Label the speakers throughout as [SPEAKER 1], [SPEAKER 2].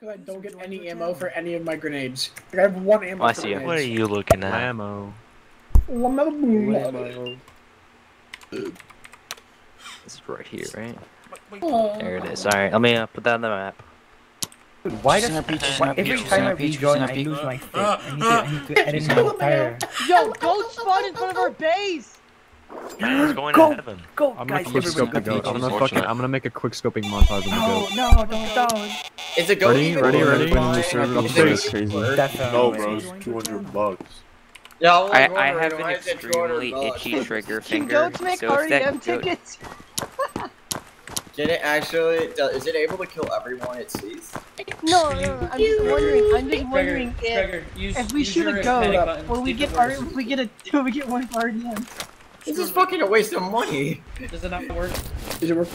[SPEAKER 1] because I don't get any ammo for any of my grenades. Like, I have one ammo
[SPEAKER 2] Oh, I
[SPEAKER 1] for
[SPEAKER 2] see you.
[SPEAKER 1] grenades.
[SPEAKER 2] What are you looking at?
[SPEAKER 3] Ammo.
[SPEAKER 1] Lambo.
[SPEAKER 2] This is right here, right?
[SPEAKER 1] Oh.
[SPEAKER 2] There it is. Alright, let me uh, put that on the map.
[SPEAKER 4] Why does
[SPEAKER 5] Snappy,
[SPEAKER 4] why,
[SPEAKER 5] snappy,
[SPEAKER 4] every time I
[SPEAKER 5] snappy,
[SPEAKER 4] rejoin I lose my fit? I need to, I need to edit my entire.
[SPEAKER 6] Yo, go spawn in front of our base!
[SPEAKER 2] It's going
[SPEAKER 4] Go.
[SPEAKER 2] to heaven.
[SPEAKER 4] Go,
[SPEAKER 3] I'm gonna
[SPEAKER 4] guys,
[SPEAKER 3] quick scope the goat. I'm gonna fucking. I'm gonna make a quick scoping montage on
[SPEAKER 4] No,
[SPEAKER 3] the
[SPEAKER 4] no, don't, don't.
[SPEAKER 7] Is it going
[SPEAKER 3] Ready?
[SPEAKER 7] even
[SPEAKER 3] Ready? Ready?
[SPEAKER 7] Fine.
[SPEAKER 3] Just serve it up
[SPEAKER 7] Is it
[SPEAKER 3] It's crazy.
[SPEAKER 8] No, bro, it's 200 bucks.
[SPEAKER 7] Yeah, I,
[SPEAKER 2] I, I have an
[SPEAKER 7] why is it
[SPEAKER 2] extremely itchy trigger finger.
[SPEAKER 6] Can goats make
[SPEAKER 2] so if
[SPEAKER 6] RDM
[SPEAKER 2] goat-
[SPEAKER 6] tickets?
[SPEAKER 7] Can it actually? do- Is it able to kill everyone it sees?
[SPEAKER 6] No, no, no, I'm just wondering, I'm just wondering if, if we shoot a goat, will we get R, will we get a, will we get one for RDM?
[SPEAKER 7] This is fucking a waste of money.
[SPEAKER 1] Does it not work? Does it work?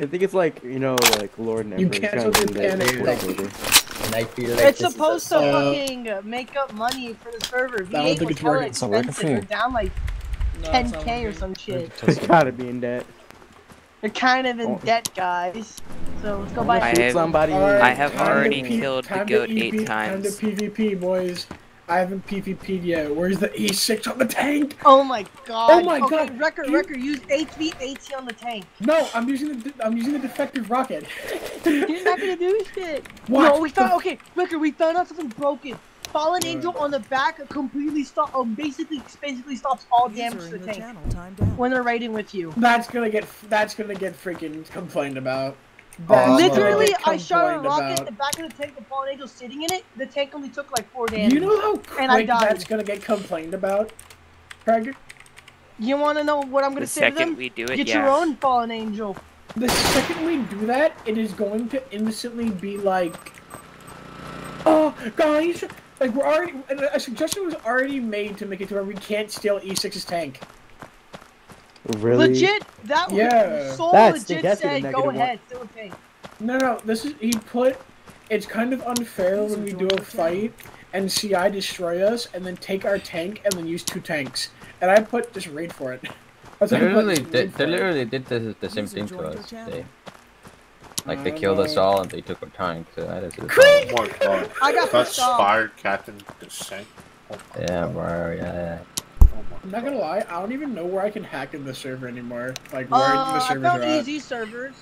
[SPEAKER 9] I think it's like, you know, like Lord and
[SPEAKER 1] You
[SPEAKER 9] Emperor. It's
[SPEAKER 1] canceled the panic
[SPEAKER 9] Lord
[SPEAKER 1] thing.
[SPEAKER 9] Vader.
[SPEAKER 7] And I feel like
[SPEAKER 6] It's
[SPEAKER 7] this is
[SPEAKER 6] supposed
[SPEAKER 7] a-
[SPEAKER 6] to
[SPEAKER 1] Uh,
[SPEAKER 6] fucking uh, make up money for the server.
[SPEAKER 1] I don't
[SPEAKER 6] V8
[SPEAKER 1] think
[SPEAKER 6] was
[SPEAKER 1] it's
[SPEAKER 6] hella
[SPEAKER 1] working.
[SPEAKER 5] It's not working
[SPEAKER 6] expensive,
[SPEAKER 5] for you.
[SPEAKER 6] they're down like 10k or some shit.
[SPEAKER 9] They gotta be in debt.
[SPEAKER 6] They're kind of in
[SPEAKER 9] Oh.
[SPEAKER 6] debt, guys. So let's go buy
[SPEAKER 2] I
[SPEAKER 9] Shoot
[SPEAKER 2] have-
[SPEAKER 9] somebody.
[SPEAKER 1] Alright,
[SPEAKER 2] I have
[SPEAKER 1] time to
[SPEAKER 2] already
[SPEAKER 1] P-
[SPEAKER 2] killed the
[SPEAKER 1] time to
[SPEAKER 2] goat
[SPEAKER 1] EP
[SPEAKER 2] eight
[SPEAKER 1] Time
[SPEAKER 2] times.
[SPEAKER 1] to PvP, boys. I haven't PvP'd yet. Where's the E6 on the tank?
[SPEAKER 6] Oh my god.
[SPEAKER 1] Oh my
[SPEAKER 6] okay,
[SPEAKER 1] God.
[SPEAKER 6] Record,
[SPEAKER 1] You-
[SPEAKER 6] record, use HVAT on the tank.
[SPEAKER 1] No, I'm using the I'm using the defective rocket.
[SPEAKER 6] You're not gonna do shit.
[SPEAKER 1] What?
[SPEAKER 6] No, we found, okay, Record, we found out something broken. Fallen Angel on the back completely stop, um, basically, basically stops all damage to the tank when they're raiding with you.
[SPEAKER 1] That's gonna get that's gonna get freaking complained about.
[SPEAKER 7] Oh,
[SPEAKER 6] Literally,
[SPEAKER 1] get
[SPEAKER 6] I shot a
[SPEAKER 1] complained
[SPEAKER 6] rocket in the back of the tank with Fallen Angel sitting in it. The tank only took like four damage.
[SPEAKER 1] You know how
[SPEAKER 6] And I died.
[SPEAKER 1] that's gonna get complained about, Craig?
[SPEAKER 6] You want to know what I'm gonna
[SPEAKER 2] The
[SPEAKER 6] say to
[SPEAKER 2] second
[SPEAKER 6] them?
[SPEAKER 2] we do it,
[SPEAKER 6] Get
[SPEAKER 2] yeah.
[SPEAKER 6] your own Fallen Angel.
[SPEAKER 1] The second we do that, it is going to instantly be like, oh, guys, like we're already. A suggestion was already made to make it to where we can't steal E6's tank.
[SPEAKER 9] Really?
[SPEAKER 6] Legit, that
[SPEAKER 1] Yeah.
[SPEAKER 6] so
[SPEAKER 9] That's
[SPEAKER 6] legit
[SPEAKER 9] that's
[SPEAKER 6] said, go
[SPEAKER 9] one.
[SPEAKER 6] ahead, steal a tank.
[SPEAKER 1] No, no, this is he put. It's kind of unfair when we do a fight and CI destroy us and then take our tank and then use two tanks. And I put just raid for it. That's
[SPEAKER 10] They
[SPEAKER 1] what I put,
[SPEAKER 10] literally
[SPEAKER 1] just
[SPEAKER 10] did, they literally did the, the same thing to us. They, like they
[SPEAKER 1] I
[SPEAKER 10] killed us all and they took our tank. So that is.
[SPEAKER 1] Creek!
[SPEAKER 8] Oh my god.
[SPEAKER 6] I got
[SPEAKER 8] That's
[SPEAKER 6] pissed
[SPEAKER 8] fire Captain Descent. Oh
[SPEAKER 10] Yeah, bro. Yeah.
[SPEAKER 8] Oh
[SPEAKER 1] I'm not gonna lie, I don't even know where I can hack in the server anymore. Like where
[SPEAKER 6] Uh,
[SPEAKER 1] the
[SPEAKER 6] I
[SPEAKER 1] servers
[SPEAKER 6] found
[SPEAKER 1] are at.
[SPEAKER 6] easy servers.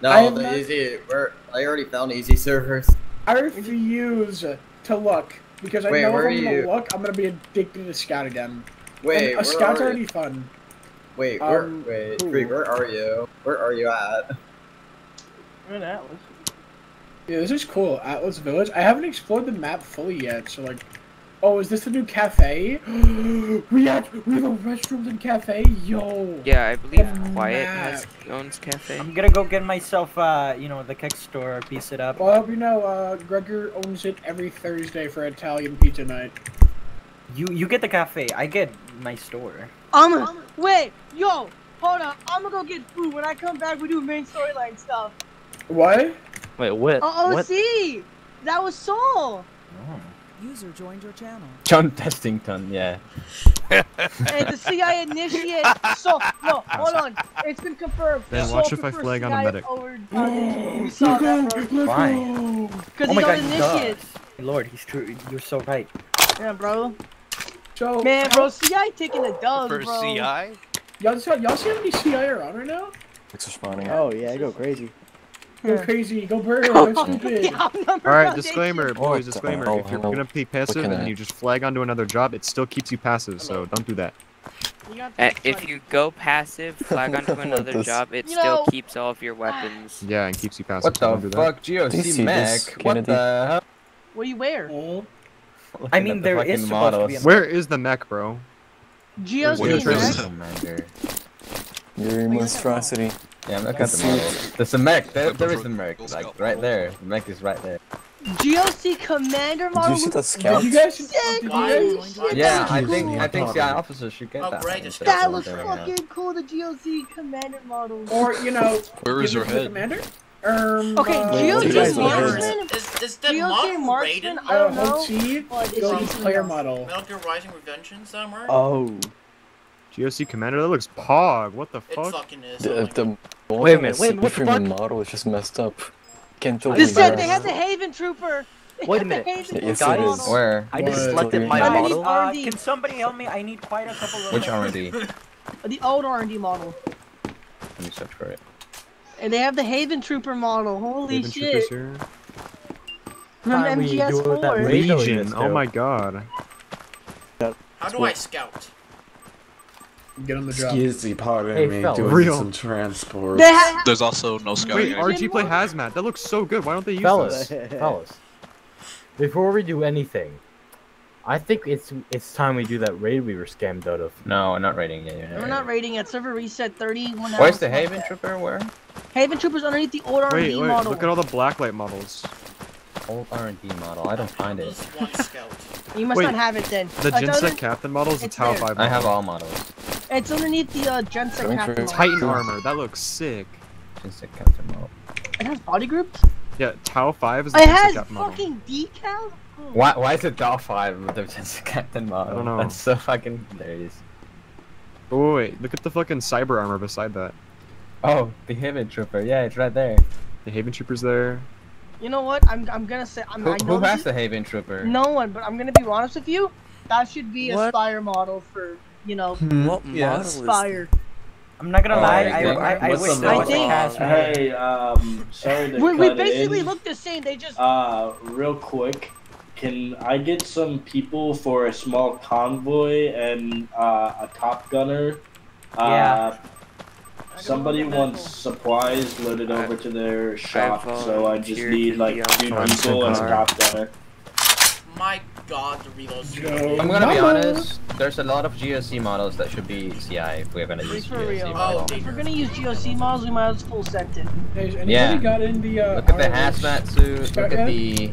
[SPEAKER 7] No,
[SPEAKER 1] I
[SPEAKER 7] the
[SPEAKER 1] not-
[SPEAKER 7] easy. We're, I already found easy servers.
[SPEAKER 1] I refuse to look because I
[SPEAKER 7] Wait,
[SPEAKER 1] know
[SPEAKER 7] where
[SPEAKER 1] if I'm gonna
[SPEAKER 7] you?
[SPEAKER 1] look, I'm gonna be addicted to scout again.
[SPEAKER 7] Wait,
[SPEAKER 1] and a
[SPEAKER 7] where
[SPEAKER 1] scout's
[SPEAKER 7] are
[SPEAKER 1] already
[SPEAKER 7] you?
[SPEAKER 1] fun.
[SPEAKER 7] Wait, where?
[SPEAKER 1] um,
[SPEAKER 7] wait,
[SPEAKER 1] who?
[SPEAKER 7] Freak, where are you? Where are you at?
[SPEAKER 6] Where that was.
[SPEAKER 1] Yeah, this is cool. Atlas Village. I haven't explored the map fully yet, so like, oh, is this the new cafe? we have we have a restaurant and cafe. Yo.
[SPEAKER 2] Yeah, I believe
[SPEAKER 1] The
[SPEAKER 2] Quiet has owns cafe.
[SPEAKER 4] I'm gonna go get myself, uh, you know, the keg store, piece it up.
[SPEAKER 1] Well, I hope you know, uh, Gregor owns it every Thursday for Italian pizza night.
[SPEAKER 4] You you get the cafe, I get my store.
[SPEAKER 6] I'm wait, yo, hold on. I'm gonna go get food. When I come back, we do main storyline stuff.
[SPEAKER 1] What?
[SPEAKER 2] Wait, what?
[SPEAKER 6] Uh
[SPEAKER 2] what?
[SPEAKER 6] OC, that was Soul.
[SPEAKER 5] User joined your channel.
[SPEAKER 10] John Testington. Yeah.
[SPEAKER 6] and the CI initiate. So no, hold on. It's been confirmed.
[SPEAKER 3] Then
[SPEAKER 6] Soul
[SPEAKER 3] watch if I
[SPEAKER 6] prefers
[SPEAKER 3] flag on a medic.
[SPEAKER 6] Over, uh, we saw that, bro.
[SPEAKER 4] Why?
[SPEAKER 6] Because
[SPEAKER 4] oh
[SPEAKER 6] he's
[SPEAKER 4] my god,
[SPEAKER 6] on
[SPEAKER 4] he
[SPEAKER 6] initiate.
[SPEAKER 4] does. Lord, he's true. You're so right.
[SPEAKER 6] Yeah, bro.
[SPEAKER 1] So
[SPEAKER 6] Man, bro, CI taking the dubs,
[SPEAKER 11] For
[SPEAKER 6] bro.
[SPEAKER 11] CI?
[SPEAKER 1] Y'all, see- y'all see how many CI are on right now?
[SPEAKER 5] Thanks for spawning.
[SPEAKER 9] Oh yeah, I go crazy.
[SPEAKER 1] Go crazy, go bird, go stupid.
[SPEAKER 6] Yeah,
[SPEAKER 3] All right, disclaimer,
[SPEAKER 5] What
[SPEAKER 3] boys. Disclaimer:
[SPEAKER 5] hell?
[SPEAKER 3] If you're gonna be passive and you just flag onto another job, it still keeps you passive. So don't do that.
[SPEAKER 6] You
[SPEAKER 2] Uh, if you go passive, flag onto another job, it
[SPEAKER 6] You
[SPEAKER 2] still
[SPEAKER 6] know-
[SPEAKER 2] keeps all of your weapons.
[SPEAKER 3] Yeah, and keeps you passive.
[SPEAKER 10] What
[SPEAKER 3] so
[SPEAKER 10] the
[SPEAKER 3] don't do that.
[SPEAKER 10] fuck,
[SPEAKER 5] Do see
[SPEAKER 10] GOC
[SPEAKER 5] this,
[SPEAKER 10] Mac? What
[SPEAKER 5] Kennedy?
[SPEAKER 10] the hell?
[SPEAKER 6] What do you wear?
[SPEAKER 1] Oh,
[SPEAKER 4] I mean,
[SPEAKER 10] at the
[SPEAKER 4] there
[SPEAKER 10] fucking
[SPEAKER 4] is supposed to be a-
[SPEAKER 10] models.
[SPEAKER 3] Where is the mech, bro?
[SPEAKER 6] Geo's
[SPEAKER 3] What is
[SPEAKER 6] getting
[SPEAKER 3] this?
[SPEAKER 6] wrecked.
[SPEAKER 10] Commander.
[SPEAKER 5] Your monstrosity.
[SPEAKER 10] Yeah, look at
[SPEAKER 5] Let's
[SPEAKER 10] the
[SPEAKER 5] see
[SPEAKER 10] There's a mech. There, there is a mech. Like right there. The mech is right there.
[SPEAKER 6] GOC commander
[SPEAKER 5] Did
[SPEAKER 6] model.
[SPEAKER 5] you see
[SPEAKER 6] looks
[SPEAKER 5] that scout?
[SPEAKER 1] did you guys?
[SPEAKER 6] Sick,
[SPEAKER 1] Did you guys?
[SPEAKER 10] Yeah, I think
[SPEAKER 6] cool.
[SPEAKER 10] I think CI officers should get
[SPEAKER 11] Oh,
[SPEAKER 10] that.
[SPEAKER 11] great,
[SPEAKER 10] one
[SPEAKER 11] it's
[SPEAKER 10] instead of
[SPEAKER 6] That
[SPEAKER 10] what
[SPEAKER 6] was
[SPEAKER 10] they're
[SPEAKER 6] fucking cool, the GOC commander model.
[SPEAKER 1] Or you know,
[SPEAKER 11] Where
[SPEAKER 1] give
[SPEAKER 11] is
[SPEAKER 1] it
[SPEAKER 11] your head?
[SPEAKER 1] commander. Um.
[SPEAKER 6] Okay,
[SPEAKER 1] uh,
[SPEAKER 5] Wait, you guys
[SPEAKER 6] GOC
[SPEAKER 5] look
[SPEAKER 6] marksman.
[SPEAKER 11] Is, is the
[SPEAKER 6] GOC marksman.
[SPEAKER 11] Raiden?
[SPEAKER 6] I don't
[SPEAKER 1] Uh,
[SPEAKER 6] know.
[SPEAKER 1] hold C.
[SPEAKER 6] but it's
[SPEAKER 1] Go to
[SPEAKER 6] something
[SPEAKER 1] player model.
[SPEAKER 11] Metal Gear Rising Revengeance somewhere?
[SPEAKER 9] Oh.
[SPEAKER 3] GOC commander. That looks pog. What the
[SPEAKER 11] it
[SPEAKER 3] fuck?
[SPEAKER 11] fucking is.
[SPEAKER 5] The,
[SPEAKER 11] oh
[SPEAKER 5] the
[SPEAKER 3] Wait a minute, wait, what the
[SPEAKER 5] Freeman
[SPEAKER 3] fuck?
[SPEAKER 5] model is just messed up. Can't tell
[SPEAKER 6] This
[SPEAKER 5] me
[SPEAKER 6] said,
[SPEAKER 5] that.
[SPEAKER 6] they have the Haven Trooper. They
[SPEAKER 4] Wait a minute.
[SPEAKER 5] Yes,
[SPEAKER 6] Trooper
[SPEAKER 5] it
[SPEAKER 6] model.
[SPEAKER 5] is.
[SPEAKER 10] Where?
[SPEAKER 4] I just selected my model. Uh, can somebody help me? I need quite a couple of
[SPEAKER 10] Which R&D?
[SPEAKER 6] The old R&D model.
[SPEAKER 10] Let me search for it.
[SPEAKER 6] And they have the Haven Trooper model. Holy
[SPEAKER 3] Haven
[SPEAKER 6] shit.
[SPEAKER 3] Troopers here.
[SPEAKER 6] From
[SPEAKER 4] Time we do that
[SPEAKER 6] MGS4.
[SPEAKER 3] Legion. Oh my god.
[SPEAKER 11] How do I scout?
[SPEAKER 1] Get on the job.
[SPEAKER 8] Excuse me, pardon
[SPEAKER 4] Hey,
[SPEAKER 8] me,
[SPEAKER 4] fellas.
[SPEAKER 8] doing
[SPEAKER 3] Real.
[SPEAKER 8] some transport.
[SPEAKER 6] They
[SPEAKER 12] There's also no scouting.
[SPEAKER 3] Wait, RG play hazmat. That looks so good. Why don't they use
[SPEAKER 4] Fellas,
[SPEAKER 3] this?
[SPEAKER 4] fellas. Before we do anything, I think it's it's time we do that raid we were scammed out of.
[SPEAKER 10] No, I'm not rating yet.
[SPEAKER 6] We're not raiding it. Server reset 31 hours.
[SPEAKER 10] Where's the Haven. Trooper? Where?
[SPEAKER 6] Haven Trooper's underneath the old R&D
[SPEAKER 3] Wait, wait.
[SPEAKER 6] model.
[SPEAKER 3] Look at all the blacklight models.
[SPEAKER 10] Old R&D model. I don't find it.
[SPEAKER 11] One scout.
[SPEAKER 6] You must
[SPEAKER 3] Wait,
[SPEAKER 6] not have it then.
[SPEAKER 3] The
[SPEAKER 6] It's
[SPEAKER 3] Genset
[SPEAKER 6] under-
[SPEAKER 3] Captain model is the
[SPEAKER 6] it's
[SPEAKER 3] Tau 5 model.
[SPEAKER 10] I have all models.
[SPEAKER 6] It's underneath the uh, Genset
[SPEAKER 5] Going
[SPEAKER 6] Captain
[SPEAKER 5] for
[SPEAKER 6] model.
[SPEAKER 3] Titan armor. That looks sick.
[SPEAKER 10] Just a Captain model.
[SPEAKER 6] It has body groups?
[SPEAKER 3] Yeah, Tau 5 is the
[SPEAKER 6] It
[SPEAKER 3] Genset
[SPEAKER 6] has
[SPEAKER 3] Captain model.
[SPEAKER 6] fucking decals?
[SPEAKER 10] Why, why is it Tau 5 with the just Captain model?
[SPEAKER 3] I don't know.
[SPEAKER 10] That's so fucking hilarious.
[SPEAKER 3] Oh wait, look at the fucking cyber armor beside that.
[SPEAKER 10] Oh, the Haven Trooper. Yeah, it's right there.
[SPEAKER 3] The Haven Troopers there.
[SPEAKER 6] You know what? I'm, I'm gonna say... I'm,
[SPEAKER 10] Who,
[SPEAKER 6] I know
[SPEAKER 10] who
[SPEAKER 6] this
[SPEAKER 10] has the Haven Trooper?
[SPEAKER 6] No one, but I'm gonna be honest with you. That should be a
[SPEAKER 2] What?
[SPEAKER 6] Spire model for, you know,
[SPEAKER 2] What model
[SPEAKER 8] Yes.
[SPEAKER 6] Spire.
[SPEAKER 4] I'm not gonna
[SPEAKER 10] Oh,
[SPEAKER 4] lie,
[SPEAKER 10] I
[SPEAKER 4] I,
[SPEAKER 10] think-
[SPEAKER 4] I, I
[SPEAKER 7] what's
[SPEAKER 4] wish
[SPEAKER 7] the
[SPEAKER 4] there was a cast.
[SPEAKER 13] Hey, um, sorry to
[SPEAKER 6] We, we basically
[SPEAKER 13] in.
[SPEAKER 6] look the same. They just...
[SPEAKER 13] Uh, real quick, can I get some people for a small convoy and uh, a top gunner? Uh, Somebody wants supplies loaded
[SPEAKER 2] I-
[SPEAKER 13] over to their shop, so I just need like
[SPEAKER 2] be on
[SPEAKER 13] two people and a
[SPEAKER 3] Centaur.
[SPEAKER 13] top gunner.
[SPEAKER 11] My god, the reloads.
[SPEAKER 1] Joe.
[SPEAKER 10] I'm gonna be honest. There's a lot of GOC models that should be CI if we're gonna use GOC
[SPEAKER 6] real.
[SPEAKER 10] model.
[SPEAKER 11] Oh,
[SPEAKER 6] If we're gonna use GOC models, we might as well full sect it.
[SPEAKER 1] Hey, has anybody
[SPEAKER 10] Yeah.
[SPEAKER 1] got in the uh,
[SPEAKER 10] Look at the
[SPEAKER 1] RLX
[SPEAKER 10] hazmat suit. Look at the.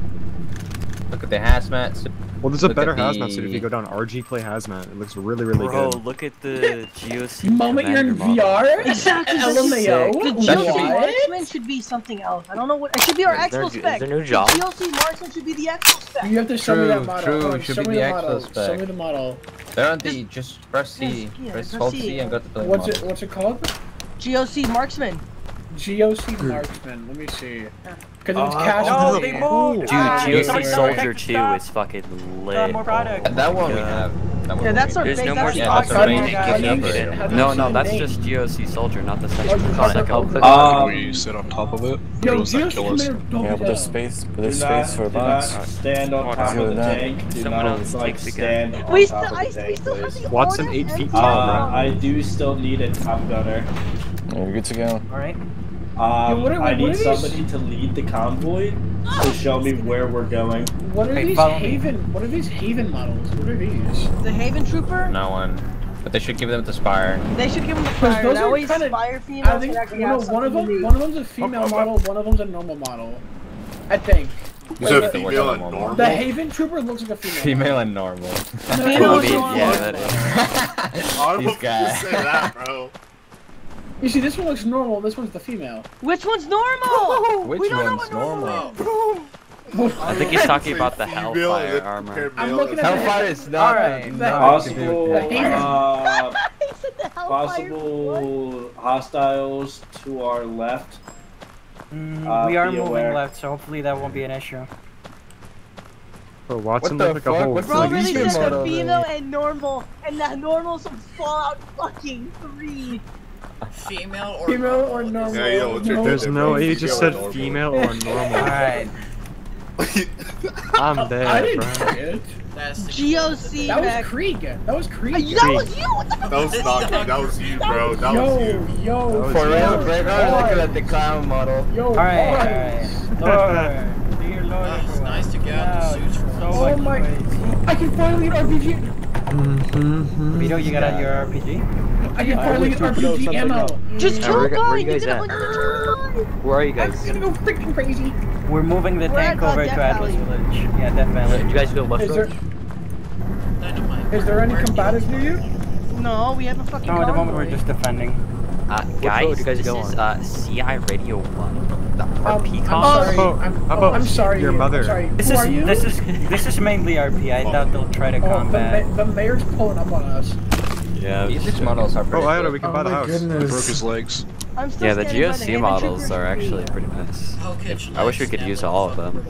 [SPEAKER 10] Look at the hazmat suit.
[SPEAKER 3] Well, there's a
[SPEAKER 10] Look
[SPEAKER 3] better
[SPEAKER 10] at
[SPEAKER 3] hazmat suit if you go down RG play hazmat. It looks really, really
[SPEAKER 2] Bro,
[SPEAKER 3] good.
[SPEAKER 2] look at the GOC.
[SPEAKER 1] The moment you're in. VR,
[SPEAKER 6] Exactly.
[SPEAKER 1] LMAO.
[SPEAKER 6] The
[SPEAKER 10] That
[SPEAKER 6] GOC
[SPEAKER 10] should be-
[SPEAKER 6] marksman should be something else. I don't know what. It should be our
[SPEAKER 2] Is there-
[SPEAKER 6] Expo
[SPEAKER 2] is
[SPEAKER 6] spec.
[SPEAKER 2] there a new
[SPEAKER 6] The
[SPEAKER 2] job?
[SPEAKER 6] GOC marksman should be the Expo spec.
[SPEAKER 1] You have to show me that model.
[SPEAKER 10] true,
[SPEAKER 1] Hold on,
[SPEAKER 10] should
[SPEAKER 1] show
[SPEAKER 10] be
[SPEAKER 1] me
[SPEAKER 10] the
[SPEAKER 1] the
[SPEAKER 10] actual
[SPEAKER 1] model. Show me the model.
[SPEAKER 10] They're on the just press C,
[SPEAKER 6] yeah,
[SPEAKER 10] press
[SPEAKER 6] press
[SPEAKER 10] hold
[SPEAKER 6] C.
[SPEAKER 10] C and go to play
[SPEAKER 1] What's
[SPEAKER 10] model.
[SPEAKER 1] it? What's it called?
[SPEAKER 6] GOC marksman.
[SPEAKER 1] GOC marksman. Let me see. Uh, Because it's
[SPEAKER 13] Uh,
[SPEAKER 1] cash.
[SPEAKER 4] No, they moved.
[SPEAKER 2] Dude,
[SPEAKER 6] Ah,
[SPEAKER 2] GOC
[SPEAKER 10] sorry,
[SPEAKER 2] Soldier
[SPEAKER 4] sorry.
[SPEAKER 2] 2 is fucking lit.
[SPEAKER 4] more product.
[SPEAKER 2] Oh
[SPEAKER 10] that one we have. That one
[SPEAKER 6] Yeah, that's our
[SPEAKER 10] have.
[SPEAKER 2] There's
[SPEAKER 6] base.
[SPEAKER 2] no
[SPEAKER 6] that's
[SPEAKER 2] more
[SPEAKER 10] Yeah,
[SPEAKER 6] stock
[SPEAKER 10] that's our
[SPEAKER 1] do
[SPEAKER 10] main
[SPEAKER 1] how
[SPEAKER 6] guys.
[SPEAKER 1] do you
[SPEAKER 10] number.
[SPEAKER 1] get- how do
[SPEAKER 2] No, no, that's just GOC Soldier, not the
[SPEAKER 1] Oh,
[SPEAKER 2] second
[SPEAKER 1] you
[SPEAKER 2] Sonic.
[SPEAKER 1] also-
[SPEAKER 2] I'll click
[SPEAKER 13] Um,
[SPEAKER 2] on
[SPEAKER 12] we sit on top of it.
[SPEAKER 1] Yo,
[SPEAKER 12] Those that kill us.
[SPEAKER 5] Yeah, but there's space. But there's space for a
[SPEAKER 13] do
[SPEAKER 5] box.
[SPEAKER 13] stand on top of the
[SPEAKER 5] that.
[SPEAKER 13] tank. Do
[SPEAKER 2] Someone
[SPEAKER 13] not
[SPEAKER 2] else
[SPEAKER 13] like
[SPEAKER 2] takes the gun.
[SPEAKER 13] stand on
[SPEAKER 6] We
[SPEAKER 13] top
[SPEAKER 6] still,
[SPEAKER 13] of
[SPEAKER 6] I,
[SPEAKER 13] the
[SPEAKER 6] we
[SPEAKER 13] tank,
[SPEAKER 6] still have
[SPEAKER 13] please.
[SPEAKER 6] the
[SPEAKER 3] Watson,
[SPEAKER 6] Hornet
[SPEAKER 3] eight feet tall,
[SPEAKER 13] Uh. I do still need a top gunner.
[SPEAKER 5] Yeah, you're good to go.
[SPEAKER 4] Alright.
[SPEAKER 13] Um,
[SPEAKER 1] Yo, what are-
[SPEAKER 13] I
[SPEAKER 1] what
[SPEAKER 13] need
[SPEAKER 1] these-
[SPEAKER 13] somebody to lead the convoy to show me where we're going.
[SPEAKER 1] What are
[SPEAKER 4] Hey,
[SPEAKER 1] these
[SPEAKER 4] follow me.
[SPEAKER 1] Haven? What are these Haven models? What are these?
[SPEAKER 6] The Haven Trooper.
[SPEAKER 10] No one. But they should give them to Spire.
[SPEAKER 6] They should give them the
[SPEAKER 1] Because
[SPEAKER 6] fire.
[SPEAKER 1] those
[SPEAKER 6] That
[SPEAKER 1] are
[SPEAKER 6] way,
[SPEAKER 1] kinda-
[SPEAKER 6] Spire
[SPEAKER 1] I think
[SPEAKER 6] can actually
[SPEAKER 1] no, one of
[SPEAKER 6] something
[SPEAKER 1] them.
[SPEAKER 6] unique.
[SPEAKER 1] One of them's a female
[SPEAKER 8] Okay.
[SPEAKER 1] model. One of them's a normal model. I think.
[SPEAKER 8] You
[SPEAKER 1] Wait,
[SPEAKER 8] said
[SPEAKER 1] the-
[SPEAKER 8] female and
[SPEAKER 10] the
[SPEAKER 8] normal?
[SPEAKER 1] The Haven Trooper looks like a female.
[SPEAKER 10] Female and normal.
[SPEAKER 6] Female
[SPEAKER 2] I
[SPEAKER 6] is
[SPEAKER 2] mean,
[SPEAKER 6] normal.
[SPEAKER 2] yeah, that is.
[SPEAKER 8] I don't
[SPEAKER 10] These
[SPEAKER 8] know if you
[SPEAKER 10] guys.
[SPEAKER 8] say that, bro.
[SPEAKER 1] You see, this one looks normal. This one's the female.
[SPEAKER 6] Which one's normal?
[SPEAKER 10] Which
[SPEAKER 6] we don't know
[SPEAKER 10] one's
[SPEAKER 6] what normal
[SPEAKER 10] normal?
[SPEAKER 2] I think he's talking about the Hellfire armor.
[SPEAKER 1] I'm looking at the
[SPEAKER 10] Hellfire
[SPEAKER 1] Haven-
[SPEAKER 10] is not.
[SPEAKER 1] Alright,
[SPEAKER 10] not
[SPEAKER 1] the-
[SPEAKER 13] Possible, uh,
[SPEAKER 6] He said the Hellfire.
[SPEAKER 13] possible hostiles to our left.
[SPEAKER 4] Mm,
[SPEAKER 13] Uh,
[SPEAKER 4] we are moving
[SPEAKER 13] aware.
[SPEAKER 4] left, so hopefully that won't be an issue.
[SPEAKER 3] Bro, Watson
[SPEAKER 10] What the
[SPEAKER 3] looked like a
[SPEAKER 10] fuck?
[SPEAKER 3] whole.
[SPEAKER 10] What's
[SPEAKER 6] Bro
[SPEAKER 10] Like,
[SPEAKER 6] really
[SPEAKER 10] Legion
[SPEAKER 6] said the female and normal, and that normal's from Fallout fucking 3.
[SPEAKER 11] Female or
[SPEAKER 1] Female or
[SPEAKER 11] normal?
[SPEAKER 1] normal?
[SPEAKER 8] Yeah, yo, what's your
[SPEAKER 3] There's no way you just said
[SPEAKER 8] normal?
[SPEAKER 3] female or normal.
[SPEAKER 4] Alright.
[SPEAKER 3] I'm
[SPEAKER 1] I
[SPEAKER 3] dead,
[SPEAKER 1] didn't
[SPEAKER 3] bro.
[SPEAKER 1] it.
[SPEAKER 11] That's the
[SPEAKER 6] GOC,
[SPEAKER 1] That was
[SPEAKER 6] Mac.
[SPEAKER 1] Krieg. That was Krieg.
[SPEAKER 6] Uh, That was you! What the
[SPEAKER 8] That was not me. That was you, bro. That
[SPEAKER 1] yo,
[SPEAKER 8] was you.
[SPEAKER 1] yo,
[SPEAKER 3] was
[SPEAKER 10] For real,
[SPEAKER 3] you.
[SPEAKER 10] real, Gregor, looking at the clown model.
[SPEAKER 1] Yo,
[SPEAKER 4] Alright,
[SPEAKER 1] boys.
[SPEAKER 4] alright. Lord. Dear Lord.
[SPEAKER 11] Ah, it's nice to get out the
[SPEAKER 4] Yeah,
[SPEAKER 11] suits for
[SPEAKER 4] so
[SPEAKER 1] Oh my!
[SPEAKER 4] ways.
[SPEAKER 1] I can finally get RPG.
[SPEAKER 4] Vito, you got out your RPG?
[SPEAKER 1] I can finally get RPG ammo.
[SPEAKER 6] Just
[SPEAKER 2] Yeah,
[SPEAKER 6] kill
[SPEAKER 2] where
[SPEAKER 6] a
[SPEAKER 2] you-
[SPEAKER 6] guy!
[SPEAKER 2] where you
[SPEAKER 6] You
[SPEAKER 2] guys
[SPEAKER 6] did
[SPEAKER 2] at?
[SPEAKER 6] 125!
[SPEAKER 2] Where are you
[SPEAKER 1] I'm
[SPEAKER 2] guys?
[SPEAKER 1] gonna go freaking crazy.
[SPEAKER 4] We're moving the
[SPEAKER 6] We're
[SPEAKER 4] tank over to Atlas
[SPEAKER 6] Valley.
[SPEAKER 4] Village. Yeah, Death Valley.
[SPEAKER 2] Did you guys go left
[SPEAKER 1] Is there
[SPEAKER 2] road?
[SPEAKER 11] Dynamite.
[SPEAKER 1] is there any
[SPEAKER 11] Where-
[SPEAKER 1] combatives near you?
[SPEAKER 6] No, we have a fucking
[SPEAKER 4] No, at the moment we're just defending.
[SPEAKER 2] Uh, guys,
[SPEAKER 4] you guys
[SPEAKER 2] this
[SPEAKER 4] go
[SPEAKER 2] is
[SPEAKER 4] on?
[SPEAKER 2] uh, CI Radio 1. The
[SPEAKER 1] Um,
[SPEAKER 2] RP
[SPEAKER 1] I'm sorry.
[SPEAKER 3] about-
[SPEAKER 1] I'm, oh, I'm sorry.
[SPEAKER 3] your
[SPEAKER 1] I'm
[SPEAKER 3] mother?
[SPEAKER 1] sorry.
[SPEAKER 4] This
[SPEAKER 1] Who
[SPEAKER 4] is
[SPEAKER 1] are you?
[SPEAKER 4] this is this is mainly RP. I doubt they'll try to
[SPEAKER 1] Oh, the,
[SPEAKER 4] combat.
[SPEAKER 1] ma- the mayor's pulling up on us.
[SPEAKER 2] Yeah.
[SPEAKER 10] These six models are
[SPEAKER 3] Oh,
[SPEAKER 10] pretty
[SPEAKER 3] I know we can
[SPEAKER 1] Oh
[SPEAKER 3] buy the oh
[SPEAKER 1] my
[SPEAKER 3] house.
[SPEAKER 1] goodness.
[SPEAKER 12] He broke his legs.
[SPEAKER 6] I'm still
[SPEAKER 2] Yeah, the GOC
[SPEAKER 6] Haven
[SPEAKER 2] models are actually pretty nice.
[SPEAKER 11] How could you
[SPEAKER 2] I wish we could use all of them.